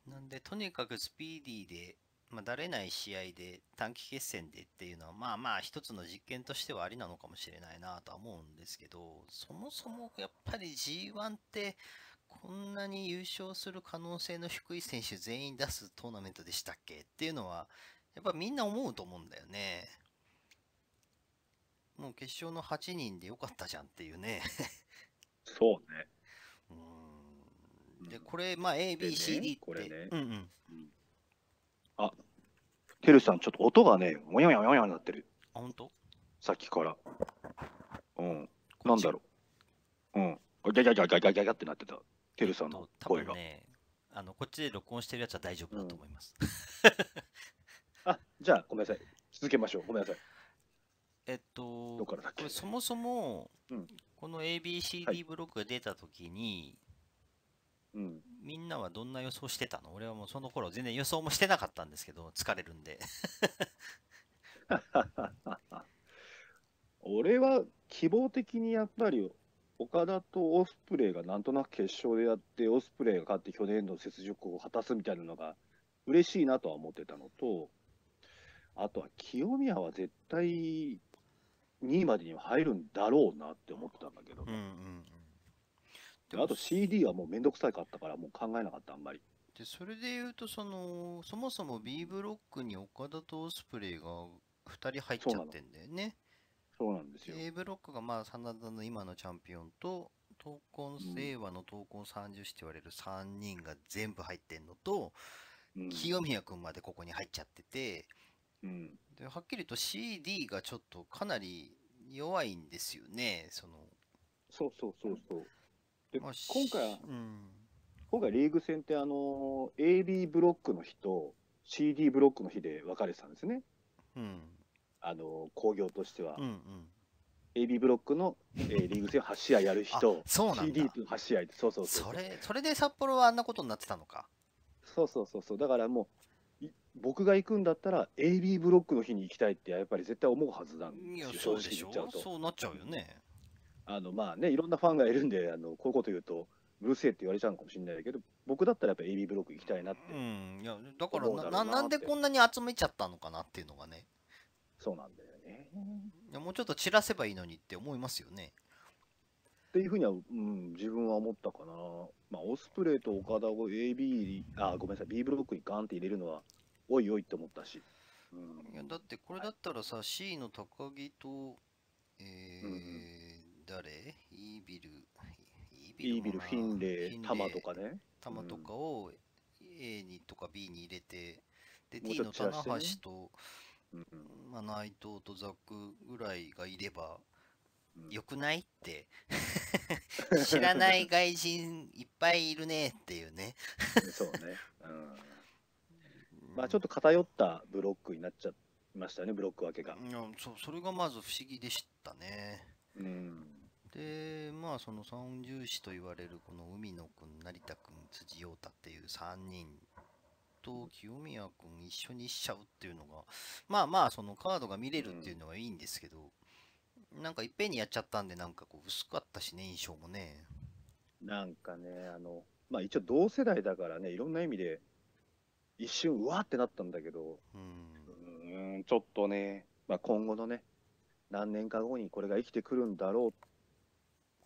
なんで、とにかくスピーディーで、まあ、だれない試合で、短期決戦でっていうのは、まあまあ、一つの実験としてはありなのかもしれないなとは思うんですけど、そもそもやっぱり G1 って、こんなに優勝する可能性の低い選手全員出すトーナメントでしたっけっていうのは、やっぱみんな思うと思うんだよね。もう決勝の8人でよかったじゃんっていうね。そうね。で、これ、まあ、A、B、C、D って、これねうんうん。あ、てるさん、ちょっと音がね、もやもやもやになってる。あ、本当？さっきから。うん。なんだろう。うん。ギャギャギャギャギャギャギャってなってた。てるさんのと多声が。分ね、あのこっちで録音してるやつは大丈夫だと思います。あ、じゃあ、ごめんなさい。続けましょう。ごめんなさい。えっと、っからだっけ？れそもそも、うんこのは ABCD いブロックが出たときに、うん。みんなはどんな予想してたの？俺はもうその頃全然予想もしてなかったんですけど、疲れるんで。俺は希望的にやっぱり岡田とオスプレイがなんとなく決勝でやってオスプレイが勝って去年の雪辱を果たすみたいなのが嬉しいなとは思ってたのとあとは清宮は絶対2位までには入るんだろうなって思ってたんだけど、うんうんうん。であと CD はもうめんどくさいかったからもう考えなかったあんまり。でそれで言うとその、そもそも B ブロックに岡田とオスプレイが2人入っちゃってんだよね。そうなんですよ。A ブロックがまあ真田の今のチャンピオンと闘魂、うん令和の闘魂30子と言われる3人が全部入ってんのと、うん。清宮君までここに入っちゃっててうん。ではっきりと CD がちょっとかなり弱いんですよねその、そうそうそうそうでまあ今回うん今回リーグ戦ってあの AB ブロックの日と CD ブロックの日で分かれてたんですね。うんあの興行としては、うんうん AB ブロックの、えーリーグ戦8試合やる人 CD と8試合で、そうそうそうそれ、それで札幌はあんなことになってたのか。そうそうそうそう、だからもう、い僕が行くんだったら、AB ブロックの日に行きたいって、やっぱり絶対思うはずなんですよ、正直に言っちゃうと。そうなっちゃうよね。あのまあね、いろんなファンがいるんで、あのこういうこと言うと、うるせえって言われちゃうのかもしれないけど、僕だったらやっぱ AB ブロック行きたいなって、うん、いやだからなななんでこんなに集めちゃったのかなっていうのがねそうなんだよね。いやもうちょっと散らせばいいのにって思いますよねっていうふうには、うん、自分は思ったかな。まあ、オスプレイと岡田を AB、あ、ごめんなさい、B ブロックにガンって入れるのは、おいおいって思ったし。うんいやだってこれだったらさ C の高木とえーうんうん誰？イービルイービル、もなフィンレイ、タマとかかね。玉とかを A にとか B に入れてでもう D ちょっの棚橋と、うんうんまあ、内藤とザックぐらいがいればうんよくないって 知らない外人いっぱいいるねっていうね。そうね。うんまあ、ちょっと偏ったブロックになっちゃいましたね、ブロック分けが。いやそうそれがまず不思議でしたね。うん。でまあその三重視と言われるこの海野くん成田くん辻陽太っていう3人と清宮くん一緒にしちゃうっていうのがまあまあそのカードが見れるっていうのはいいんですけど、なんかいっぺんにやっちゃったんでなんかこう薄かったしね印象もね。なんかね、あの、まあ一応同世代だからね、いろんな意味で、一瞬、うわーってなったんだけど、うん、ちょっとね、まあ今後のね、何年か後にこれが生きてくるんだろう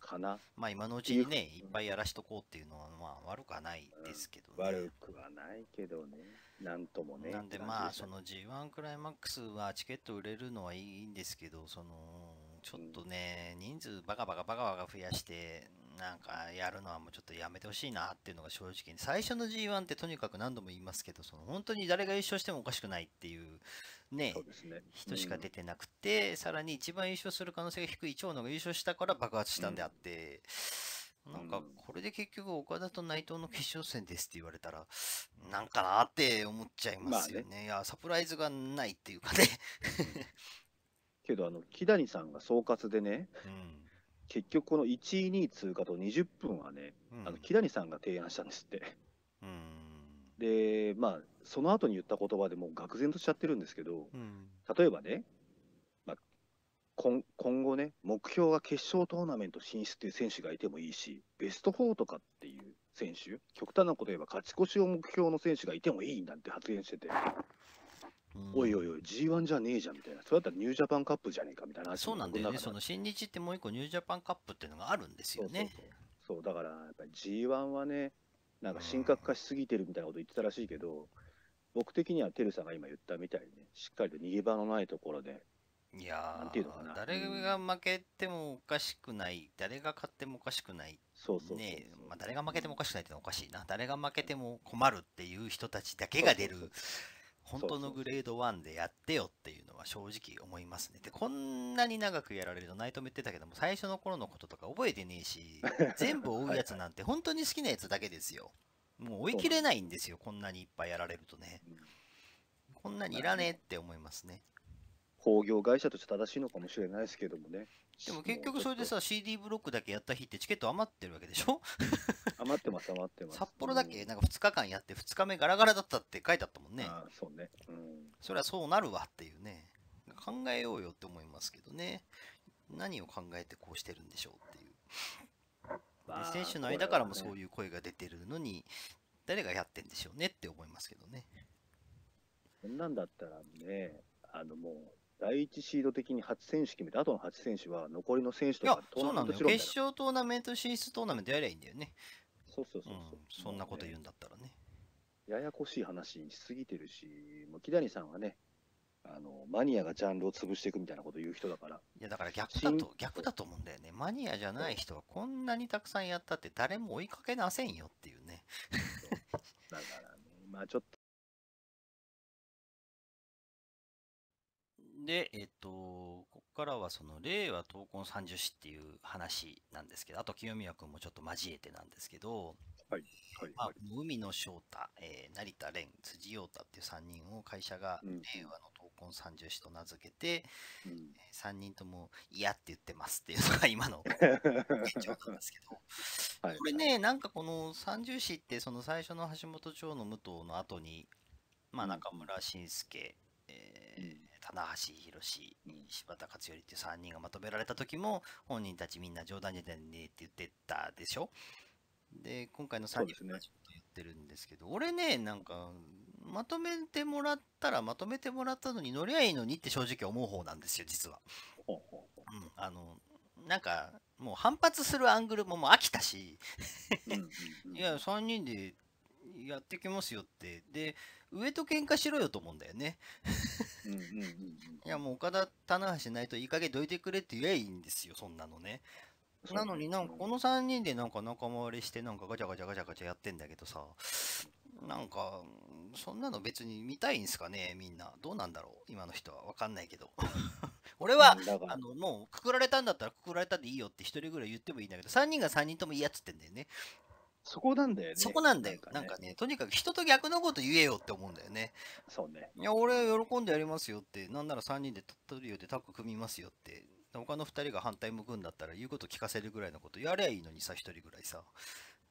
かな。まあ今のうちにねいっぱいやらしとこうっていうのはまあ悪くはないですけどね。悪くはないけどね、なんともね。なんでまあその G1 クライマックスはチケット売れるのはいいんですけどそのちょっとね人数バカバカバカバカ増やしてなんかやるのはもうちょっとやめてほしいなっていうのが正直に最初の G1 ってとにかく何度も言いますけどその本当に誰が優勝してもおかしくないっていうねね。人しか出てなくて、さらに一番優勝する可能性が低い長野が優勝したから爆発したんであって、なんかうんこれで結局岡田と内藤の決勝戦ですって言われたら、なんかなって思っちゃいますよね。まいや、サプライズがないっていうかね。けど、あの、木谷さんが総括でね、結局この1位、2位通過と20分はね、うん。あの木谷さんが提案したんですって。うん。で、まあ、その後に言った言葉でもう愕然としちゃってるんですけど、うん。例えばね、まあ、今今後ね、目標が決勝トーナメント進出っていう選手がいてもいいし、ベスト4とかっていう選手、極端なこと言えば勝ち越しを目標の選手がいてもいいなんて発言してて、おいおいおい、G1 じゃねえじゃんみたいな、そうやったらニュージャパンカップじゃねえかみたいな話そうなんだよね。その新日ってもう一個ニュージャパンカップっていうのがあるんですよね。そうだからやっぱり G1 はね、なんか神格化しすぎてるみたいなこと言ってたらしいけど、僕的にはテルさんが今言ったみたいにね、しっかりと逃げ場のないところで、いやなんていうのかな。ー、誰が負けてもおかしくない、誰が勝ってもおかしくない。そうそうねえ、まあ、誰が負けてもおかしくないってのはおかしいな。誰が負けても困るっていう人たちだけが出る本当のグレード1でやってよっていうのは正直思いますね。で、こんなに長くやられると、ナイトも言ってたけども、最初の頃のこととか覚えてねえし、全部追うやつなんて本当に好きなやつだけですよ。もう追い切れないんですよ、こんなにいっぱいやられるとね。うんこんなにいらねえって思いますね。工業会社として正しいのかもしれないですけどもね。でも結局それでもさ、CD ブロックだけやった日ってチケット余ってるわけでしょ？余ってます、余ってます。札幌だけうんなんか2日間やって2日目ガラガラだったって書いてあったもんね。あーそうね。うん。それはそうなるわっていうね。考えようよって思いますけどね。何を考えてこうしてるんでしょうっていう。まあで選手の間からもそういう声が出てるのに、誰がやってんでしょうねって思いますけどね。こんなんだったらね、あのもう、第一シード的に8選手決めて、あとの8選手は残りの選手とか、トー。ナメント決勝トーナメント進出トーナメントやりゃいいんだよね。そうそううそうそう、ん。そんなこと言うんだ。だったらね。ややこしい話にしすぎてるし、もう木谷さんはね、あのマニアがジャンルを潰していくみたいなこと言う人だから、いやだから逆だ新と、逆だと思うんだよね。マニアじゃない人はこんなにたくさんやったって誰も追いかけませんよっていうね。だからね、まあちょっで、えっと、ここからはその令和闘魂三十史っていう話なんですけど、あと清宮君もちょっと交えてなんですけど、はい、まあはい、海野翔太、えー成田蓮、辻陽太っていう3人を会社がうん。令和の闘コン三重士と名付けて、うん。3人とも嫌って言ってますっていうのが 今の現状なんですけど、はい。これね、なんかこの三重士って、その最初の橋本町の武藤の後に、まあ、うん。中村慎介、えーうん棚橋宏、うん柴田勝頼っていう3人がまとめられた時も、本人たちみんな冗談じゃねって言ってたでしょ？で、今回の3人もちょっと言ってるんですけど、俺ね、なんか、まとめてもらったら、まとめてもらったのに乗りゃいいのにって正直思う方なんですよ、実は。ほうん、あの、なんか、もう反発するアングルももう飽きたし、いや、3人でやってきますよって。で、上と喧嘩しろよと思うんだよね。いや、もう岡田、棚橋ないといい加減どいてくれって言えばいいんですよ、そんなのね。なのになんかこの3人でなんか仲間割れしてなんかガチャガチャガチャガチャやってんだけどさ、なんか、そんなの別に見たいんすかね、みんな。どうなんだろう、今の人は。わかんないけど。俺は、あの、もう、くくられたんだったらくくられたでいいよって一人ぐらい言ってもいいんだけど、3人が3人とも嫌っつってんだよね。そこなんだよね。そこなんだよ。ねなんかね、とにかく人と逆のこと言えよって思うんだよね。そうね。いや、俺喜んでやりますよって、なんなら3人でトリオでタッグ組みますよって、他の2人が反対向くんだったら言うこと聞かせるぐらいのことやりゃいいのにさ、1人ぐらいさ。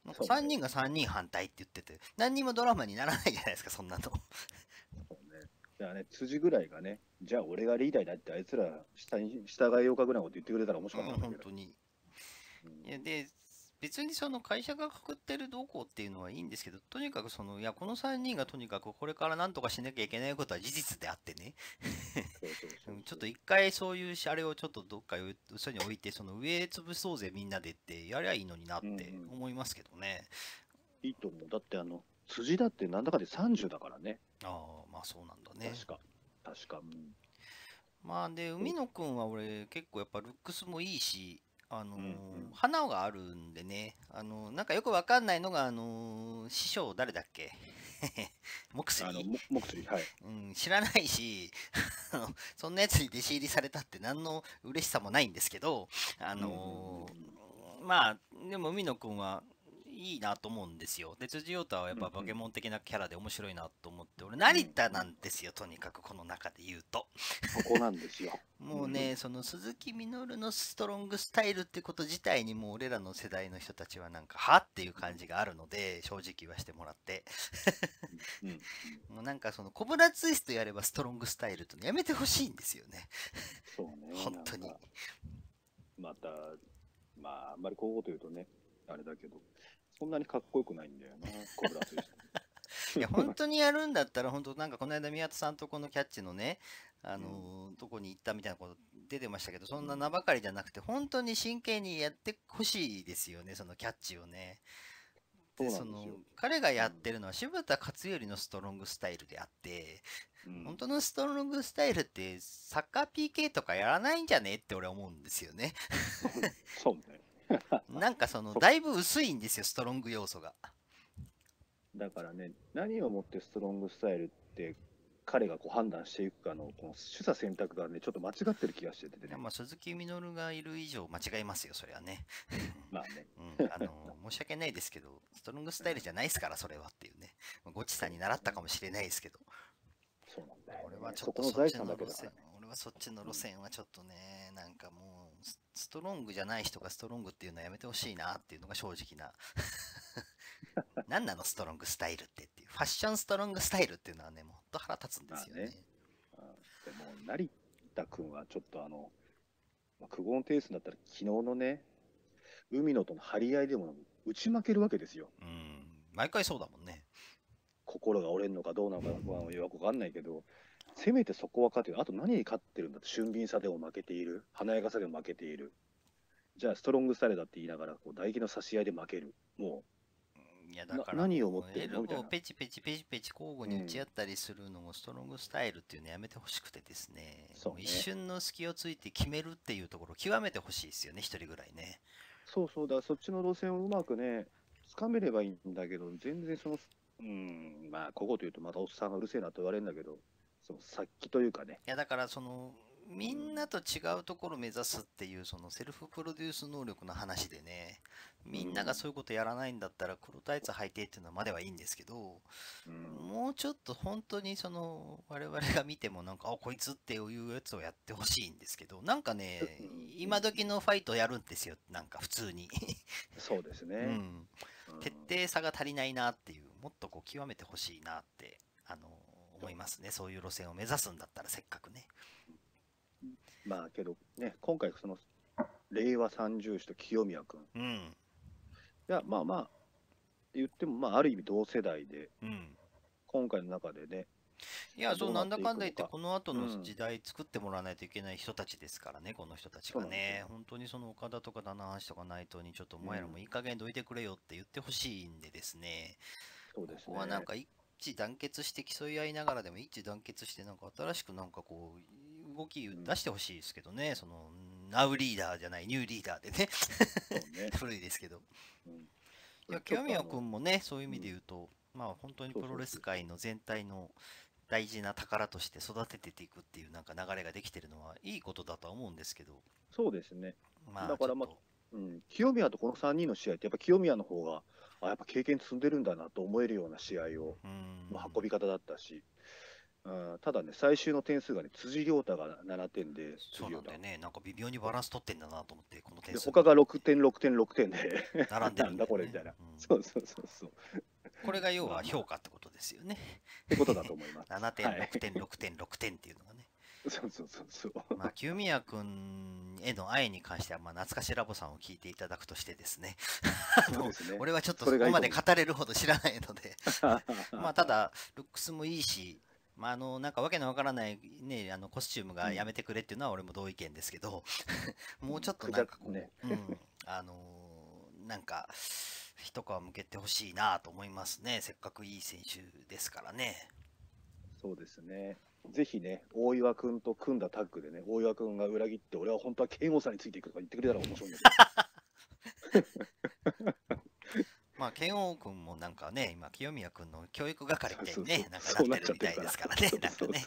なんか3そうね人が3人反対って言ってて、何にもドラマにならないじゃないですか、そんなの。そうね。じゃあね、辻ぐらいがね、じゃあ俺がリーダーだってあいつら下に従えようかぐらいのこと言ってくれたら面うん白かったんだけど。本当に。うんいやで別にその会社がくくってるどうこうっていうのはいいんですけど、とにかくその、いや、この3人がとにかくこれからなんとかしなきゃいけないことは事実であってね、ちょっと一回そういうしあれをちょっとどっかよそに置いて、その上潰そうぜみんなでってやりゃいいのになってうんうん思いますけどね。いいと思う。だってあの、辻だってなんだかで30だからね。ああ、まあそうなんだね。確か。確か。うんまあで、海野くんは俺結構やっぱルックスもいいし、あのーうんうん。花があるんでね、あのーなんかよくわかんないのが、あのー師匠誰だっけ？モクスリあの、ももくすり、はい。うん、知らないし、そんなやつに弟子入りされたって何の嬉しさもないんですけど、あのーまあ、でも海野くんはいいなと思うんですよ。で、辻陽太はやっぱバケモン的なキャラで面白いなと思って、俺、成田なんですよ、とにかくこの中で言うと。そこなんですよ。もうね、その鈴木みのるのストロングスタイルってこと自体にもう俺らの世代の人たちはなんか、はっていう感じがあるので、正直言わせてもらって。もうなんかそのコブラツイストやればストロングスタイルってのやめてほしいんですよね。そうね。本当にまた、まあ、あんまりこういうこと言うとね、あれだけど、そんなにかっこよくないんだよな、コブラ。いや、本当にやるんだったら、本当なんかこの間宮田さんとこのキャッチのね、あのーとこに行ったみたいなこと出てましたけど、そんな名ばかりじゃなくて、本当に真剣にやってほしいですよね、そのキャッチをね。でその。彼がやってるのは柴田勝頼のストロングスタイルであって、うん本当のストロングスタイルってサッカー PK とかやらないんじゃね？って俺は思うんですよね。そうね。なんかそのだいぶ薄いんですよ、ストロング要素が。だからね、何をもってストロングスタイルって、彼がこう判断していくかの、この取捨選択がね、ちょっと間違ってる気がしててね。まあ、鈴木みのるがいる以上間違いますよ、それはね。まあね。うん、あの申し訳ないですけど、ストロングスタイルじゃないですから、それはっていうね。ゴチさんに習ったかもしれないですけど、そうなんだよ、ね。俺はちょそっとそっちの路線そっちの路線はちょっとね、なんかもう、スストロングじゃない人がストロングっていうのはやめてほしいなっていうのが正直な。何なの、ストロングスタイルってっていう。ファッションストロングスタイルっていうのはね、もうほんと腹立つんですよね。まあでも、成田君はちょっとあの、まあ、久保のテイストだったら、昨日のね、海野との張り合いでも打ち負けるわけですよ。うん、毎回そうだもんね。心が折れるのかどうなのかはよくわかんないけど、せめてそこは勝てる。あと何に勝ってるんだって、俊敏さでも負けている。華やかさでも負けている。じゃあ、ストロングスタイルだって言いながら、こう唾液の差し合いで負ける。もいやだからな何を持ってるの？みたいな。ペチペチペチペチ交互に打ち合ったりするのもストロングスタイルっていうのやめてほしくてですね。そうね。一瞬の隙をついて決めるっていうところを極めてほしいですよね一人ぐらいね。う、そうそう。だ、そっちの路線をうまくね、掴めればいいんだけど、全然その、うん、まあ、ここと言うとまたおっさんがうるせえなと言われるんだけど、その殺気というかね、いやだからそのみんなと違うところを目指すっていうそのセルフプロデュース能力の話でねみんながそういうことやらないんだったら黒タイツ履いてっていうのまではいいんですけどうん。もうちょっと本当にその我々が見てもなんかあこいつっていうやつをやってほしいんですけどなんかねうん。今時のファイトやるんですよなんか普通に、そうですね。うん、うん。徹底さが足りないなっていうもっとこう極めてほしいなってあの思いますね。そういう路線を目指すんだったらせっかくね。まあけどね、今回その令和三重士と清宮君、いうん。や、まあまあ、言っても、まあ、ある意味同世代で、うん。今回の中でね、いや、そうなんだかんだ言って、この後うんの時代作ってもらわないといけない人たちです。からね、この人たちがねよ。本当にその岡田とか棚橋とか内藤にちょっとお前らもいい加減どいてくれよって言ってほしいんでですね、そうですね。ここはなんか一致団結して競い合いながらでも一致団結して、なんか新しくなんかこう、動き出してほしいですけどね、その、ナウリーダーじゃない、ニューリーダーでね、ね。古いですけど。うん。いや、清宮君もね、そういう意味で言うと、まあ本当にプロレス界の全体の大事な宝として育てていくっていうなんか流れができてるのはいいことだとは思うんですけど、そうですね。まあだからまあうん、清宮とこの3人の試合って、やっぱ清宮の方が、あやっぱ経験積んでるんだなと思えるような試合を、の運び方だったし、うん、ただね、最終の点数がね、辻亮太が7点で、そうなんだよね、なんか微妙にバランス取ってんだなと思って、この点数で他が6点、6点、6点で、並んでるなんだこれみたいな、うん。そうそうそうそう、これが要は評価ってことですよね。ってことだと思います。7点、はい。6点、6点、6点っていうのがね。そうそうそうそう。まあ、清宮君への愛に関しては、まあ、懐かしラボさんを聞いていただくとしてですね、そうですね。俺はちょっとそこまで語れるほど知らないので、まあ、ただ、ルックスもいいし、まあ、あのなんかわけのわからない、ね、あのコスチュームがやめてくれっていうのは俺も同意見ですけど、もうちょっとなんかこう、ねうん、あのーなんか、一皮向けてほしいなと思いますね、せっかくいい選手ですからね。そうですね。ぜひね、大岩君と組んだタッグでね、大岩君が裏切って、俺は本当は慶応さんについていくとか言ってくれたら面白いんだけど。まあ、剣王君もなんかね、今、清宮君の教育係みたいにね、なんかなってるみたいですからね、なんかね。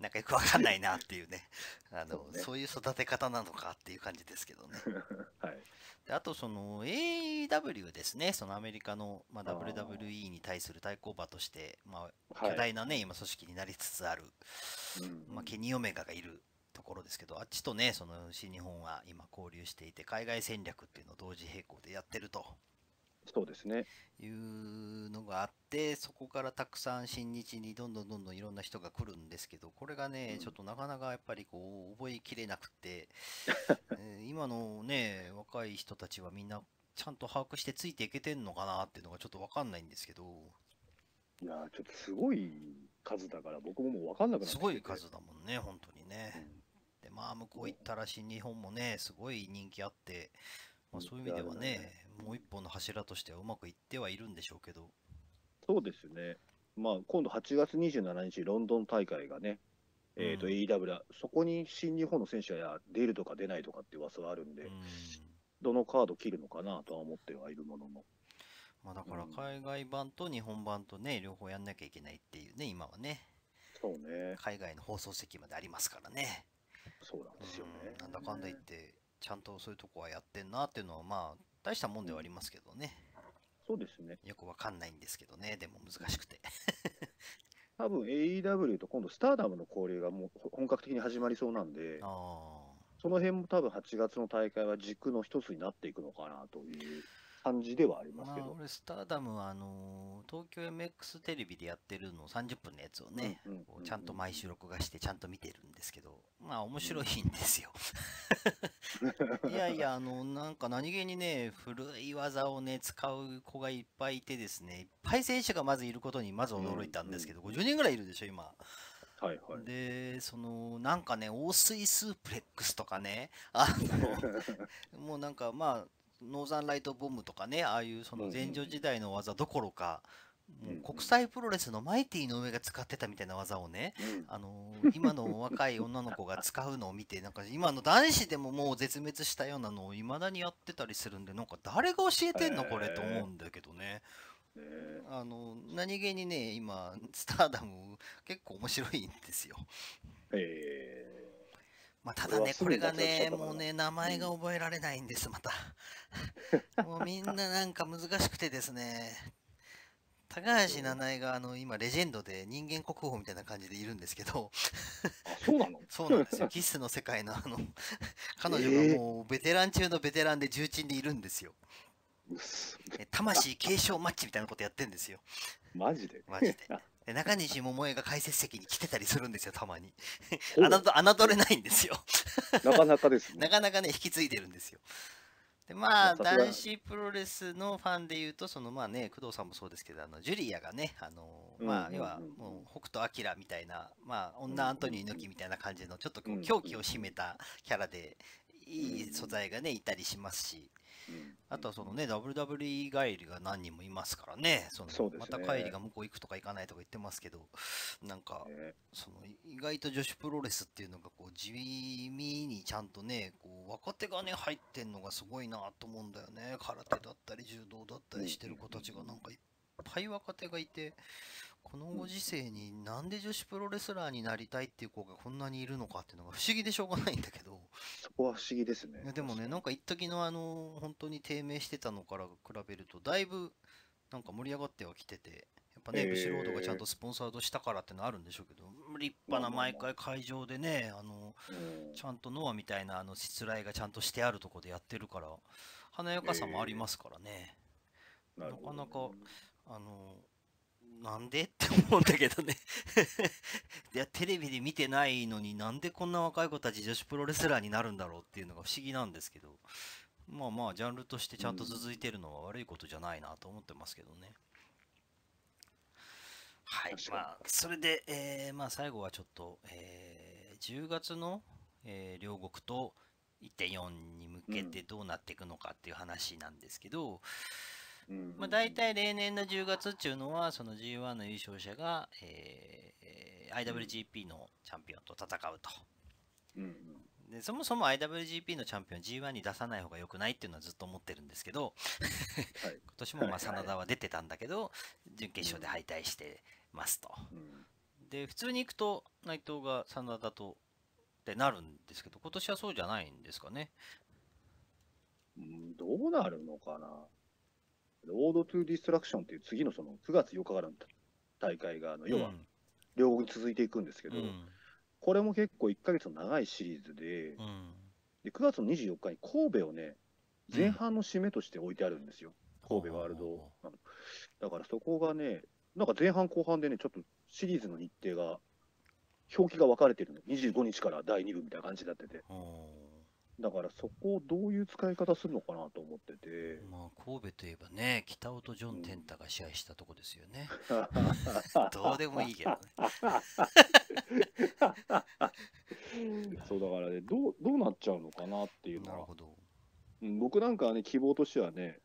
なんかよくわかんないなっていうね、あのそういう育て方なのかっていう感じですけどね。はい。であと、その AEW ですね、そのアメリカの、まあ、WWE に対する対抗馬として、まあ、はい。巨大なね、今、組織になりつつある、うん。まあ、ケニー・オメガがいるところですけど、あっちとね、その新日本は今、交流していて、海外戦略っていうのを同時並行でやってると。そうですね。いうのがあって、そこからたくさん新日にどんどんどんどんいろんな人が来るんですけど、これがね、うん。ちょっとなかなかやっぱりこう覚えきれなくて、え ー今のね、若い人たちはみんなちゃんと把握してついていけてんのかなっていうのがちょっとわかんないんですけど、いやー、ちょっとすごい数だから、僕ももう分かんなくなってすごい数だもんね、本当にうね。ん。で、まあ向こう行ったら新日本もね、すごい人気あって、まあ、そういう意味ではね、もう一本の柱としてはうまくいってはいるんでしょうけど、そうですね。まあ、今度8月27日、ロンドン大会がね、えーとうん AEW だ、そこに新日本の選手が出るとか出ないとかって噂があるんで、うんどのカード切るのかなとは思ってはいるものの。まあだからうん海外版と日本版とね、両方やんなきゃいけないっていうね、今はね、そうね。海外の放送席までありますからね。そうなんですよねうん。なんだかんだ言って、ちゃんとそういうとこはやってんなっていうのは、まあ、大したもんではありますけどね。そうですね。よくわかんないんですけどね、でも難しくて。多分 AEW と今度スターダムの交流がもう本格的に始まりそうなんで、あその辺も多分8月の大会は軸の一つになっていくのかなという感じではありあ。ますけど。まあ、俺、スターダムは、あのー東京 MX テレビでやってるの30分のやつをね、うんうんうんうんちゃんと毎週録画してちゃんと見てるんですけど、まあ面白いんですよ。いやいや、あの、なんか何気にね、古い技をね、使う子がいっぱいいてですね、いっぱい選手がまずいることにまず驚いたんですけど、50人ぐらいいるでしょ、今。はいはい。で、その、なんかね、応水スープレックスとかね、あの、もうなんかまあ、ノーザンライトボムとかね、ああいうその前女時代の技どころか、もう国際プロレスのマイティの上が使ってたみたいな技をね、うん。あの今の若い女の子が使うのを見て、なんか今の男子でももう絶滅したようなのを未だにやってたりするんで、なんか誰が教えてんの？これと思うんだけどね。ねあの何気にね、今、スターダム結構面白いんですよ。えまあ、ただね、これがね、もうね、名前が覚えられないんです、また。もうみんななんか難しくてですね、高橋七重があの今、レジェンドで人間国宝みたいな感じでいるんですけど、あ、そうなの？そうなんですよ、キスの世界のあの、彼女がもうベテラン中のベテランで重鎮でいるんですよ。魂継承マッチみたいなことやってんですよ。マジで？マジで。で中西桃江が解説席に来てたりするんですよ、たまに。あなた侮れないんですよ。なかなかですね。なかなかね、引き継いでるんですよ。で、まあ、男子プロレスのファンで言うと、そのまあね、工藤さんもそうですけど、あのジュリアがね、あのまあ、要はもう北斗晶みたいな、まあ、女アントニー猪木みたいな感じの、ちょっと狂気を占めたキャラで、いい素材がね、いたりしますし、うんあとはそのね、WWE 帰りが何人もいますからね、そのね。また帰りが向こう行くとか行かないとか言ってますけど、なんか、ね。その意外と女子プロレスっていうのがこう地味にちゃんとねこう若手がね入ってんのがすごいなと思うんだよね。空手だったり柔道だったりしてる子たちがなんかいっぱい若手がいてこのご時世になんで女子プロレスラーになりたいっていう子がこんなにいるのかっていうのが不思議でしょうがないんだけど。そこは不思議ですね。でもねなんか一時のあの本当に低迷してたのから比べるとだいぶなんか盛り上がってはきててやっぱねへー。ブシロードがちゃんとスポンサードしたからってのあるんでしょうけど立派な毎回会場でねあのうん。ちゃんとノアみたいなあのしつらいがちゃんとしてあるとこでやってるから華やかさもありますからね、なるほど。ねなかなかあのなんで？って思うんだけどね。いやテレビで見てないのになんでこんな若い子たち女子プロレスラーになるんだろうっていうのが不思議なんですけど。まあまあジャンルとしてちゃんと続いてるのは悪いことじゃないなと思ってますけどね。はいまあそれで、えーまあ最後はちょっと、えー10月の、えー両国と1.4に向けてどうなっていくのかっていう話なんですけど、うんまあ、大体例年の10月っていうのは、その G1 の優勝者が、えー IWGP のチャンピオンと戦うと。うんうんでそもそも IWGP のチャンピオン G1 に出さない方が良くないっていうのはずっと思ってるんですけど、はい 今年もまあ真田は出てたんだけど、準決勝で敗退してますと。うんで、普通に行くと内藤が真田とってなるんですけど、今年はそうじゃないんですかね。うんどうなるのかな。ロードトゥディストラクションっていう次のその9月8日からの大会が、あの要はうん両国に続いていくんですけど、うんこれも結構1ヶ月の長いシリーズで、うんで9月の24日に神戸をね、前半の締めとして置いてあるんですよ。神戸ワールド。だからそこがね、なんか前半後半でね、ちょっとシリーズの日程が、表記が分かれてるの。25日から第2部みたいな感じになってて。おだからそこをどういう使い方するのかなと思っててー。まあ、神戸といえばね、北尾とジョン・テンタが試合したとこですよね。どうでもいいけどね。そうだからねどう、どうなっちゃうのかなっていうのは、なるほど。うん僕なんかはね、希望としてはね、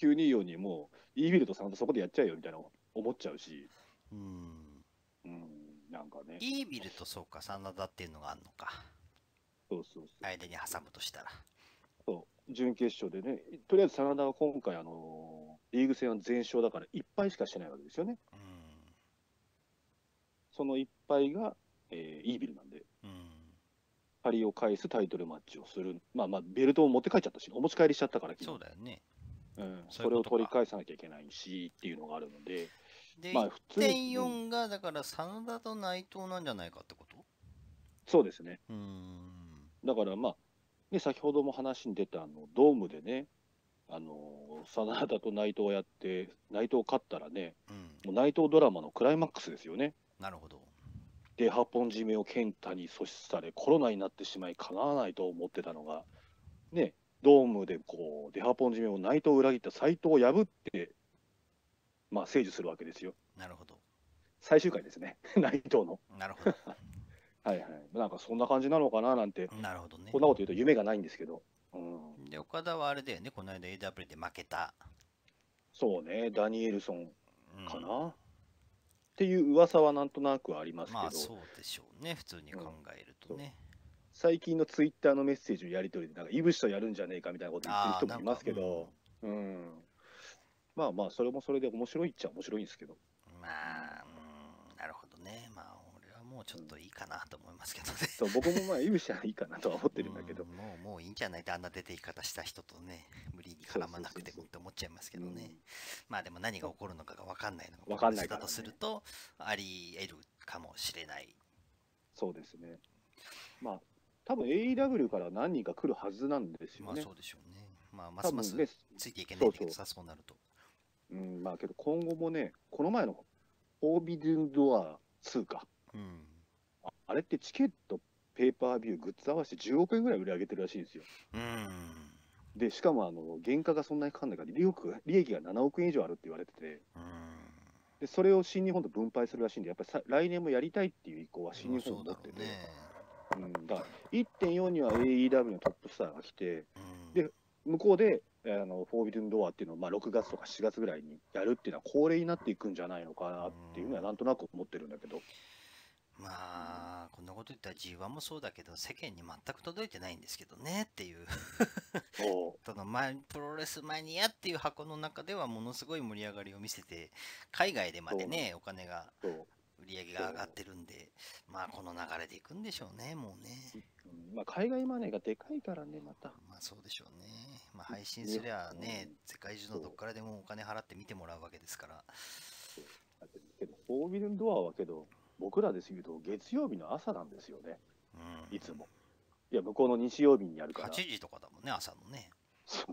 924にもう、イービルとさんとそこでやっちゃえよみたいな思っちゃうし、うん。うん、なんかね、イービルとそうか、真田っていうのがあるのか。そうそうそう間に挟むとしたら。そう、準決勝でね、とりあえず真田は今回、あのリーグ戦は全勝だから、1敗しかしてないわけですよね。うん。その1敗が、えーイービルなんで、うん。借りを返すタイトルマッチをする、まあまあ、ベルトを持って帰っちゃったし、お持ち帰りしちゃったから、そうだよね。うん、それを取り返さなきゃいけないしっていうのがあるので、で、まあ普通に1.4が、だから、真田と内藤なんじゃないかってこと？そうですね。うん。だからまあ、ね、先ほども話に出たあのドームでね、あの真田と内藤をやって、内藤勝ったらね、うん。もう内藤ドラマのクライマックスですよね。なるほど。で、八本締めを健太に阻止され、コロナになってしまい、かなわないと思ってたのが、ね、ドームでこう、デハポン締めを内藤を裏切った斎藤を破って、まあ、成就するわけですよ。なるほど。最終回ですね、内藤の。なるほど。はいはい。なんかそんな感じなのかななんて、なるほどね。こん。なこと言うと夢がないんですけど。うん、で、岡田はあれだよね、この間 AW で負けた。そうね、ダニエルソンうん。かな、っていう噂はなんとなくありますけど、まあそうでしょうね、普通に考えるとね。最近のツイッターのメッセージのやり取りで、なんか、いぶしとやるんじゃねえかみたいなこと言ってる人もいますけど、うん、まあまあ、それもそれで面白いっちゃ面白いんですけど、まあ、うん、なるほどね。まあ、俺はももうちょっといいかなと思いますけどね。そう僕もまあ勇者はいいかなとは思ってるんだけどうん、もうもういいんじゃないってあんな出ていき方した人とね、無理に絡まなくてもって思っちゃいますけどね。うんまあでも何が起こるのかが分かんないのがわかんないだとすると、あり得るかもしれない。そうですね。まあ、多分 AEW から何人か来るはずなんですよね。まあそうでしょうね。まあますますついていけないんだけどそさ、そうなると。うん、まあけど今後もね、この前のオービドゥンドア2か。うん。ああれってチケット、ペーパービュー、グッズ合わせて10億円ぐらい売り上げてるらしいんですよ。うん。で、しかもあの原価がそんなにかかんないから利益が、利益が7億円以上あるって言われてて、うん。でそれを新日本と分配するらしいんで、やっぱりさ来年もやりたいっていう意向は新日本持ってて、ろうね。うん、だから1.4には AEW のトップスターが来て、うんで向こうで、あのフォービドゥンドアっていうのを、まあ、6月とか7月ぐらいにやるっていうのは恒例になっていくんじゃないのかなっていうのはなんとなく思ってるんだけど、まあ、こんなこと言ったら G1 もそうだけど、世間に全く届いてないんですけどねっていう。そ そのまプロレスマニアっていう箱の中ではものすごい盛り上がりを見せて、海外でまでね、お金が、売り上げが上がってるんで、まあこの流れでいくんでしょうね、もうね。うんまあ、海外マネーがでかいからね、また。まあそうでしょうね。まあ配信すりゃねうん、世界中のどっからでもお金払って見てもらうわけですから。だっフォービドゥンドアはけど、僕らです言うと、月曜日の朝なんですよね、うん、いつも。いや、向こうの日曜日にやるか8ら、時とかだもんね、朝のね。そ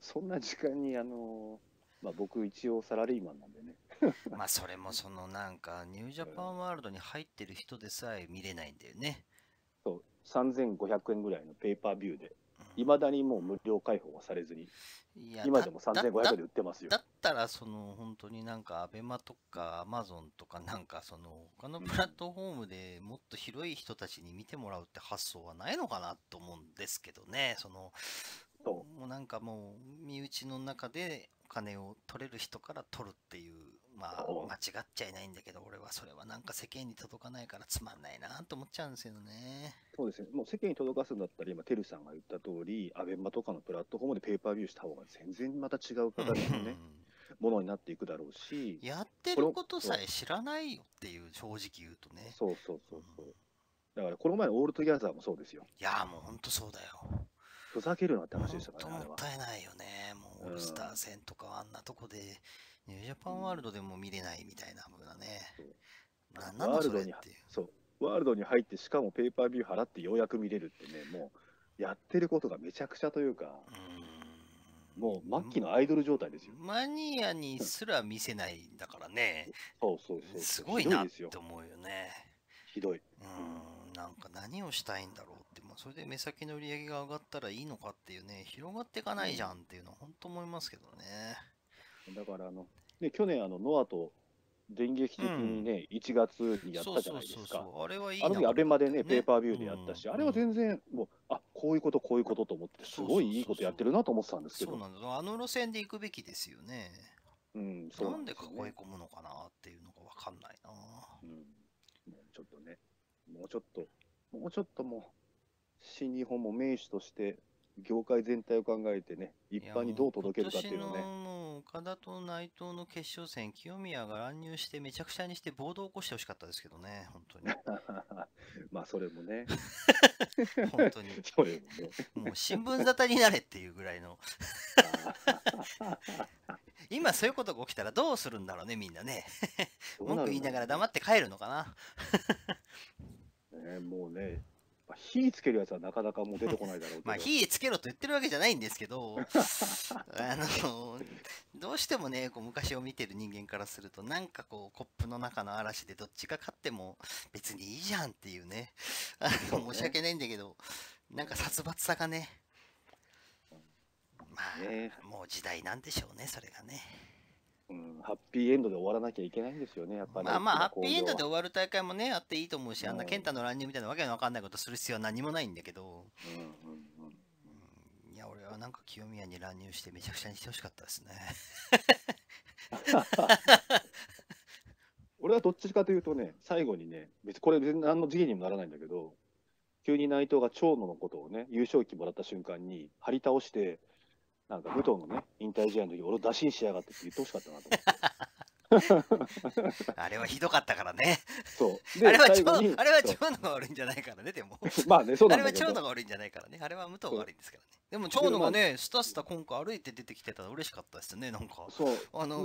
そんな時間に、あのまあ、僕、一応サラリーマンなんでね、まあそれもそのなんか、ニュージャパンワールドに入ってる人でさえ見れないんだよね。そう。3500円ぐらいのペーパービューで、うんいまだにもう無料開放はされずに、いや今でもだだ3500円で売ってますよ。だ。ったら、その本当になんか、アベマとかアマゾンとか、なんかその他のプラットフォームでもっと広い人たちに見てもらうって発想はないのかなと思うんですけどね、そのそもうなんかもう、身内の中でお金を取れる人から取るっていう、まあ間違っちゃいないんだけど、俺はそれはなんか世間に届かないからつまんないなと思っちゃうんですよね。そうですね、もう世間に届かすんだったら、今、てるさんが言った通り、アベマとかのプラットフォームでペーパービューした方が全然また違う形のね、ものになっていくだろうし、やってることさえ知らないよっていう、正直言うとね。そうそうそうそう。だから、この前のオールトギャザーもそうですよ。いや、もうほんとそうだよ。ふざけるなって話でしたからね、もったいないよね。もうオールスター戦とかはあんなとこで、ニュージャパンワールドでも見れないみたいな風なね。なんワールドにそう。ワールドに入って、しかもペーパービュー払ってようやく見れるってね、もう、やってることがめちゃくちゃというか、うもう末期のアイドル状態ですよ。マニアにすら見せないんだからね。そうそうそう。すごいなって。思うよね。ひどい。うーん、なんか何をしたいんだろうって、もうそれで目先の売り上げが上がったらいいのかっていうね、広がっていかないじゃんっていうのは本当思いますけどね。だから、あの、ね、去年、あの、ノアと電撃的にね、1月にやったじゃないですか。う。あれはいいあの時、アベマでね、ペーパービューででやったし、あれは全然、もう、あこういうこと、こういうことと思って、すごいいいことやってるなと思ってたんですけど、そうなんです。あの路線で行くべきですよね。うん、そうなんで囲い込むのかなっていうのがわかんないな。うん、もうちょっとね、もうちょっと、もうちょっともう、新日本も名手として、業界全体を考えてね、一般にどう届けるかっていうのをね今年、のもう岡田と内藤の決勝戦、清宮が乱入してめちゃくちゃにして暴動を起こしてほしかったですけどね、本当に。まあ、それもね、本当に。それもね、もう新聞沙汰になれっていうぐらいの。今そういうことが起きたらどうするんだろうね、みんなね。文句言いながら黙って帰るのかな。ね、もうね、まあ火つけるやつはなかなかもう出てこないだろうけど、まあ、火つけろと言ってるわけじゃないんですけど、あの、どうしてもね、こう昔を見てる人間からすると、なんかこう、コップの中の嵐でどっちが勝っても別にいいじゃんっていうね、あの申し訳ないんだけど、なんか殺伐さがね、まあ、ねもう時代なんでしょうね、それがね。うん、ハッピーエンドで終わらなきゃいけないんですよね、やっぱり、まあまあ、ハッピーエンドでこ終わる大会もね、あっていいと思うし、あんなうん。健太の乱入みたいなわけのわかんないことする必要は何もないんだけど、うんうんうん。うん。いや、俺はなんか清宮に乱入してめちゃくちゃにしてほしかったですね。俺はどっちかというとね、最後にね、別にこれ別に何の次元にもならないんだけど、急に内藤が長野のことをね、優勝旗もらった瞬間に張り倒して、なんか武藤のね、引退試合の時、俺を打診しやがってって言ってほしかったなと思って。あれはひどかったからね。そう。あれは長あれは野が悪いんじゃないからね、でも。まあね、そうあれは。長野が悪いんじゃないからね。あれは武藤が悪いんですからね。でも長野がね、スタスタ今回歩いて出てきてたら嬉しかったですよね、なんか。そう。あの、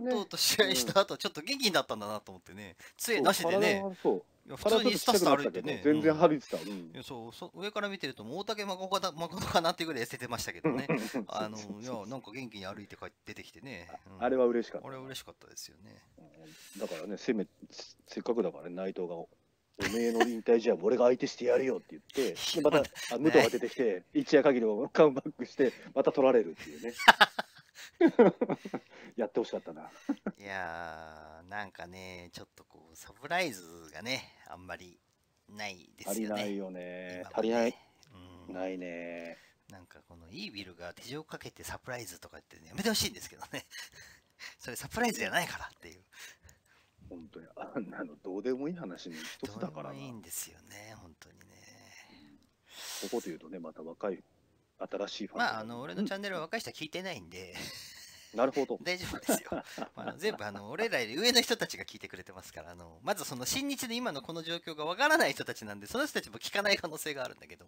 ね武藤と試合した後、ちょっと元気になったんだなと思ってね。杖なしでねそう。普体通にスタスタ歩いてね。全然うん歩いてた。うんいやそうそう上から見てると、もう大竹誠か誠かなっていうぐらい痩せてましたけどね。あの、いや、なんか元気に歩いて帰って出てきてね。うんあれは嬉しかったあれは嬉しかったですよね。だからね、せめせっかくだからね、内藤が、おめえの引退試合、俺が相手してやるよって言って、でまたあ武藤が出てきて、一夜限りをカムバックして、また取られるっていうね。やってほしかったな。いやー、なんかね、ちょっとこう、サプライズがね、あんまりないですよね。足りないよね今。も足りない。。うん、ないね。なんかこのイービルが手錠かけてサプライズとかって、ね、やめてほしいんですけどね。それサプライズじゃないからっていう。本当に、あんなのどうでもいい話の一つだからな。どうでもいいんこですよね、本当にね。こと言うとね、また若い、新しいファンまあ、あの、俺のチャャンネルは若い人は聞いてないんで、なるほど。大丈夫ですよ。まあ 全部あの俺らより上の人たちが聞いてくれてますからあのまずその新日で今のこの状況がわからない人たちなんでその人たちも聞かない可能性があるんだけど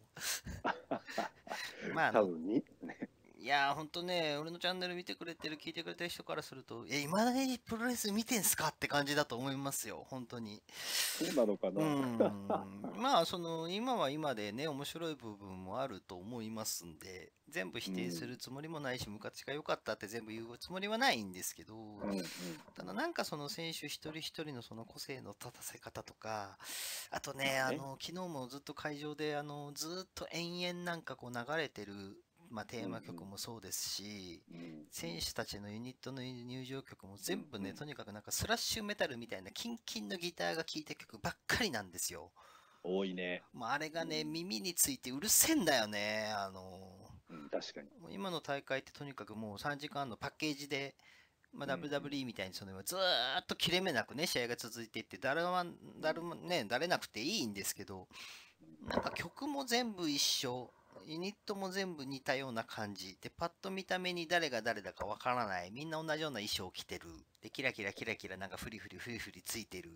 まああの多分に、ね、いやーほんとね俺のチャンネル見てくれてる聞いてくれてる人からするとえ今だにプロレス見てんすかって感じだと思いますよ本当に。そうなのかな。うん。まあその今は今でね面白い部分もあると思いますんで全部否定するつもりもないし、昔が良かったって全部言うつもりはないんですけど、うんうんただなんかその選手一人一人のその個性の立たせ方とかあとね。あの昨日もずっと会場であのずっと延々なんかこう流れてる、まあ、テーマ曲もそうですし、うん選手たちのユニットの入場曲も全部ね、うんとにかくなんかスラッシュメタルみたいなキンキンのギターが聴いた曲ばっかりなんですよ。多いね。もうあれがね、耳についてうるせえんだよね。あのうん、確かに。今の大会ってとにかくもう3時間のパッケージで、まあ、うん WWE みたいにそのずーっと切れ目なくね試合が続いていって誰は誰もね誰なくていいんですけどなんか曲も全部一緒ユニットも全部似たような感じでパッと見た目に誰が誰だかわからない。みんな同じような衣装を着てる。でキラキラキラキラなんかフリフリフリフリついてる。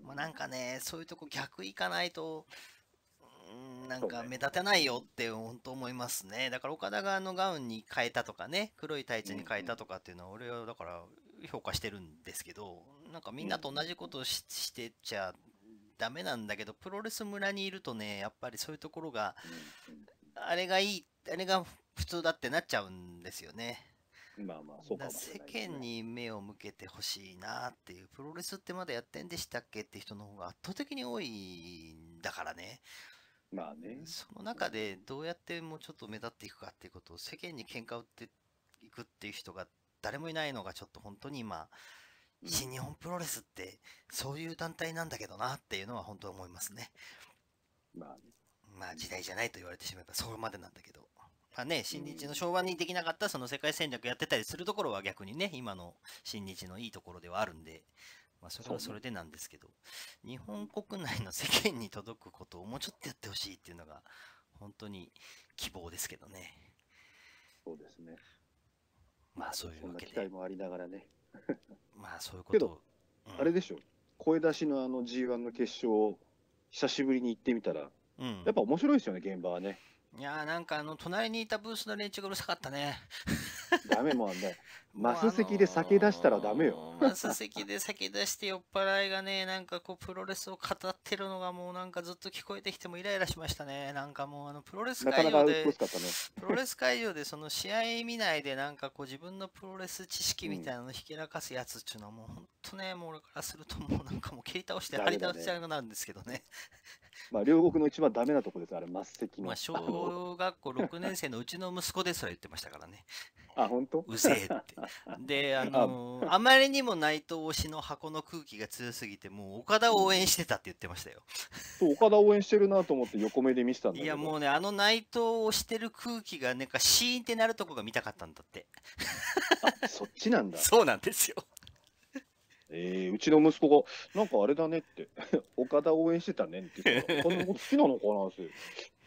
うん。もうなんかね、そういうとこ逆行かないと、うんなんか目立てないよって本当思いますね。だから岡田があのガウンに変えたとかね、黒いタイツに変えたとかっていうのは俺はだから評価してるんですけど、なんかみんなと同じことをししてちゃダメなんだけど、プロレス村にいるとね、やっぱりそういうところが、あれがいい、あれが普通だってなっちゃうんですよね。うんまあまあ、そうかだから世間に目を向けてほしいなっていう、プロレスってまだやってんでしたっけって人の方が圧倒的に多いんだからね、まあね。その中でどうやってもうちょっと目立っていくかっていうことを世間に喧嘩売っていくっていう人が誰もいないのがちょっと本当に今、うん新日本プロレスってそういう団体なんだけどなっていうのは本当に思いますね。まあね。まあ時代じゃないと言われてしまえばそこまでなんだけど。まあね、新日の昭和にできなかったその世界戦略やってたりするところは逆にね、今の新日のいいところではあるんで、まあそれはそれでなんですけど、日本国内の世間に届くことをもうちょっとやってほしいっていうのが本当に希望ですけどね。そうですね。まあそういうわけで、期待もありながらね。まあそういうこけど。うんあれでしょ。声出しのあの G1 の決勝を久しぶりに行ってみたら、うんやっぱ面白いですよね、現場はね。いやーなんかあの隣にいたブースの連中がうるさかったね。ダメもんね。マス席で酒出したらダメよマス席で酒出して酔っ払いがね、なんかこうプロレスを語ってるのがもうなんかずっと聞こえてきてもイライラしましたね。なんかもうあのプロレス会場で。プロレス会場でその試合見ないでなんかこう自分のプロレス知識みたいなのひけらかすやつっていうのはもう本当ね、もう俺からするともうなんかもう蹴り倒して張り倒しちゃうなんですけどね。まあ、両国の一番ダメなとこです、あれ、マス席の。まあ小学校6年生のうちの息子ですら言ってましたからね。あ、本当？うぜえって。で、あのーあまりにも内藤推しの箱の空気が強すぎて、もう岡田を応援してたって言ってましたよ。そう岡田応援してるなと思って横目で見てたんだ。いや、もうね、あの内藤を推してる空気が、なんかシーンってなるとこが見たかったんだって。あそっちなんだ。そうなんですよ。えー、うちの息子が、なんかあれだねって、岡田応援してたねって言ってたこんなこと好きなのかなって、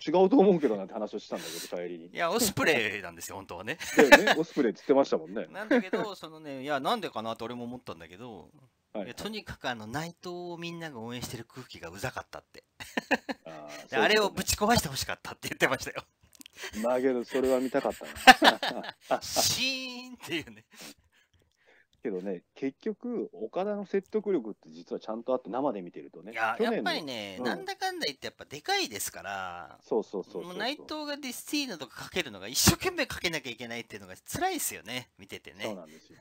違うと思うけどなんて話をしたんだけど、帰りに。いや、オスプレイなんですよ、本当はね。で ね、オスプレイって言ってましたもんね。なんだけど、そのね、いや、なんでかなと俺も思ったんだけど、はいいやとにかくあの内藤をみんなが応援してる空気がうざかったって。あーでそうそうあれをぶち壊してほしかったって言ってましたよ。まあけど、それは見たかったな。シーンっていうね。けどね、結局、岡田の説得力って実はちゃんとあって、生で見てるとね。いや、やっぱりね、うんなんだかんだ言ってやっぱでかいですから、そうそうそうそう内藤がディスティーナとかかけるのが一生懸命かけなきゃいけないっていうのが辛いですよね、見ててそうね。なんですよ。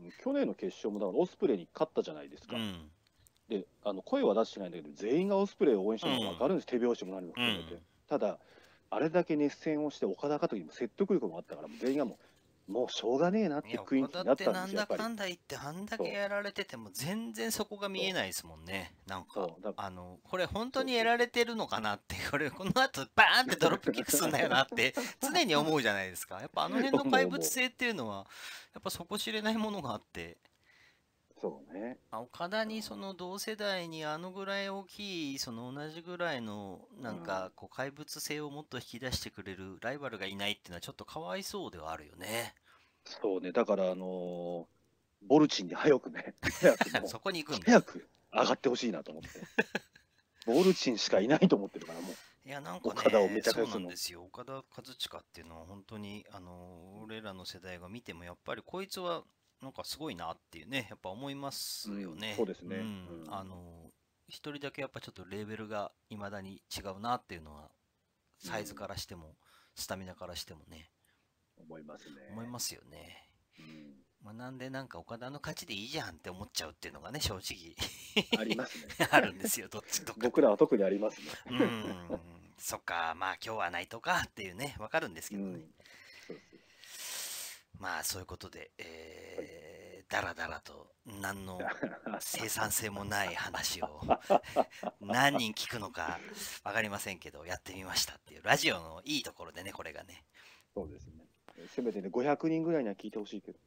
う ん去年の決勝もだからオスプレイに勝ったじゃないですか。うん。であの声は出してないんだけど全員がオスプレイを応援してるのが分かるんです、手拍子も何も含めて、うんただあれだけ熱戦をして岡田かという説得力もあったからもう全員がもうもうしょうがねえなって雰囲になったんんですよやっぱり。だかんだ言って、あんだけやられてても全然そこが見えないですもんね。なんかあの、これ本当にやられてるのかなって、これこの後バーンってドロップキックすんだよなって常に思うじゃないですか。やっぱあの辺の怪物性っていうのは、やっぱ底知れないものがあって、そうねあ岡田にその同世代にあのぐらい大きいその同じぐらいのなんかこう怪物性をもっと引き出してくれるライバルがいないっていうのはちょっとかわいそうではあるよね。そうねだからあのーボルチンに早くね 早くそこに行くんだ。早く上がってほしいなと思って ボルチンしかいないと思ってるからもういやなんかね岡田をめちゃくちそうゃするのなんですよ。岡田和親っていうのは本当にあの俺らの世代が見てもやっぱりこいつはなんかすごいなっていうねやっぱ思いますよね。うんそうですね。ん。うん。あの一人だけやっぱちょっとレベルがいまだに違うなっていうのはサイズからしても、スタミナからしてもね。思いますね。思いますよね。うん。まあ、なんでなんか岡田の勝ちでいいじゃんって思っちゃうっていうのがね正直。ありますね。あるんですよどっちとか。僕らは特にありますね。うん。そっかまあ今日はないとかっていうねわかるんですけどね。うんまあそういうことで、えー、だらだらと何の生産性もない話を 何人聞くのか分かりませんけどやってみましたっていうラジオのいいところでねこれがねそうですね。せめてね、500人ぐらいには聞いてほしいけど。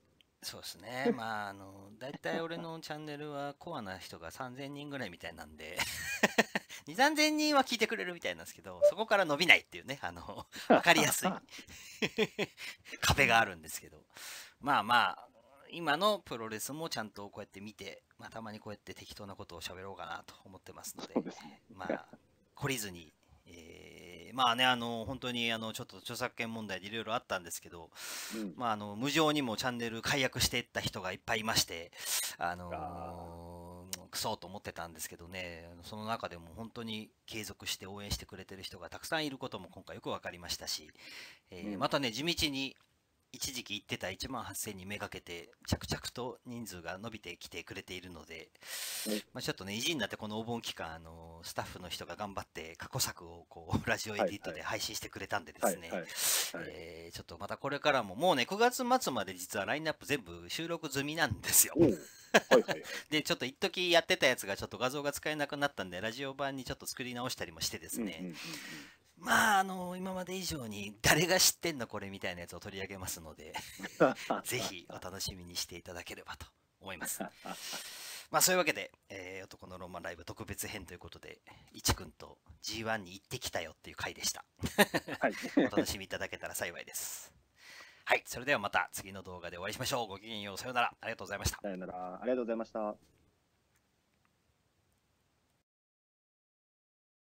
そうですねまああの大体俺のチャンネルはコアな人が3000人ぐらいみたいなんで2、3000人は聞いてくれるみたいなんですけどそこから伸びないっていうねあの 分かりやすい 壁があるんですけどまあまあ今のプロレスもちゃんとこうやって見て、まあ、たまにこうやって適当なことを喋ろうかなと思ってますのでですね。まあ懲りずに、えーまあねあの本当にあのちょっと著作権問題でいろいろあったんですけどうん。まあ、あの無情にもチャンネル解約していった人がいっぱいいまして、あのークソと思ってたんですけどね、その中でも本当に継続して応援してくれてる人がたくさんいることも今回よく分かりましたし、えーうん。またね、地道に一時期行ってた1万8000にめがけて、着々と人数が伸びてきてくれているので、ねまあ、ちょっとね、意地になってこのお盆期間、あのスタッフの人が頑張って過去作をこう ラジオエディットで配信してくれたんでではい、すね、ちょっとまたこれからも、もうね、9月末まで実はラインナップ全部収録済みなんですよ。はいはい。で、ちょっと一時やってたやつがちょっと画像が使えなくなったんで、ラジオ版にちょっと作り直したりもしてですね、うんうんうんまあ、あの、今まで以上に誰が知ってんのこれみたいなやつを取り上げますので、う んぜひお楽しみにしていただければと思います。まあ、そういうわけで、えー男のロマンライブ特別編ということで、いちくんと G1 に行ってきたよっていう回でした。はい。お楽しみいただけたら幸いです。はい、それではまた次の動画でお会いしましょう。ごきげんよう、さようなら。ありがとうございました。さようなら。ありがとうございました。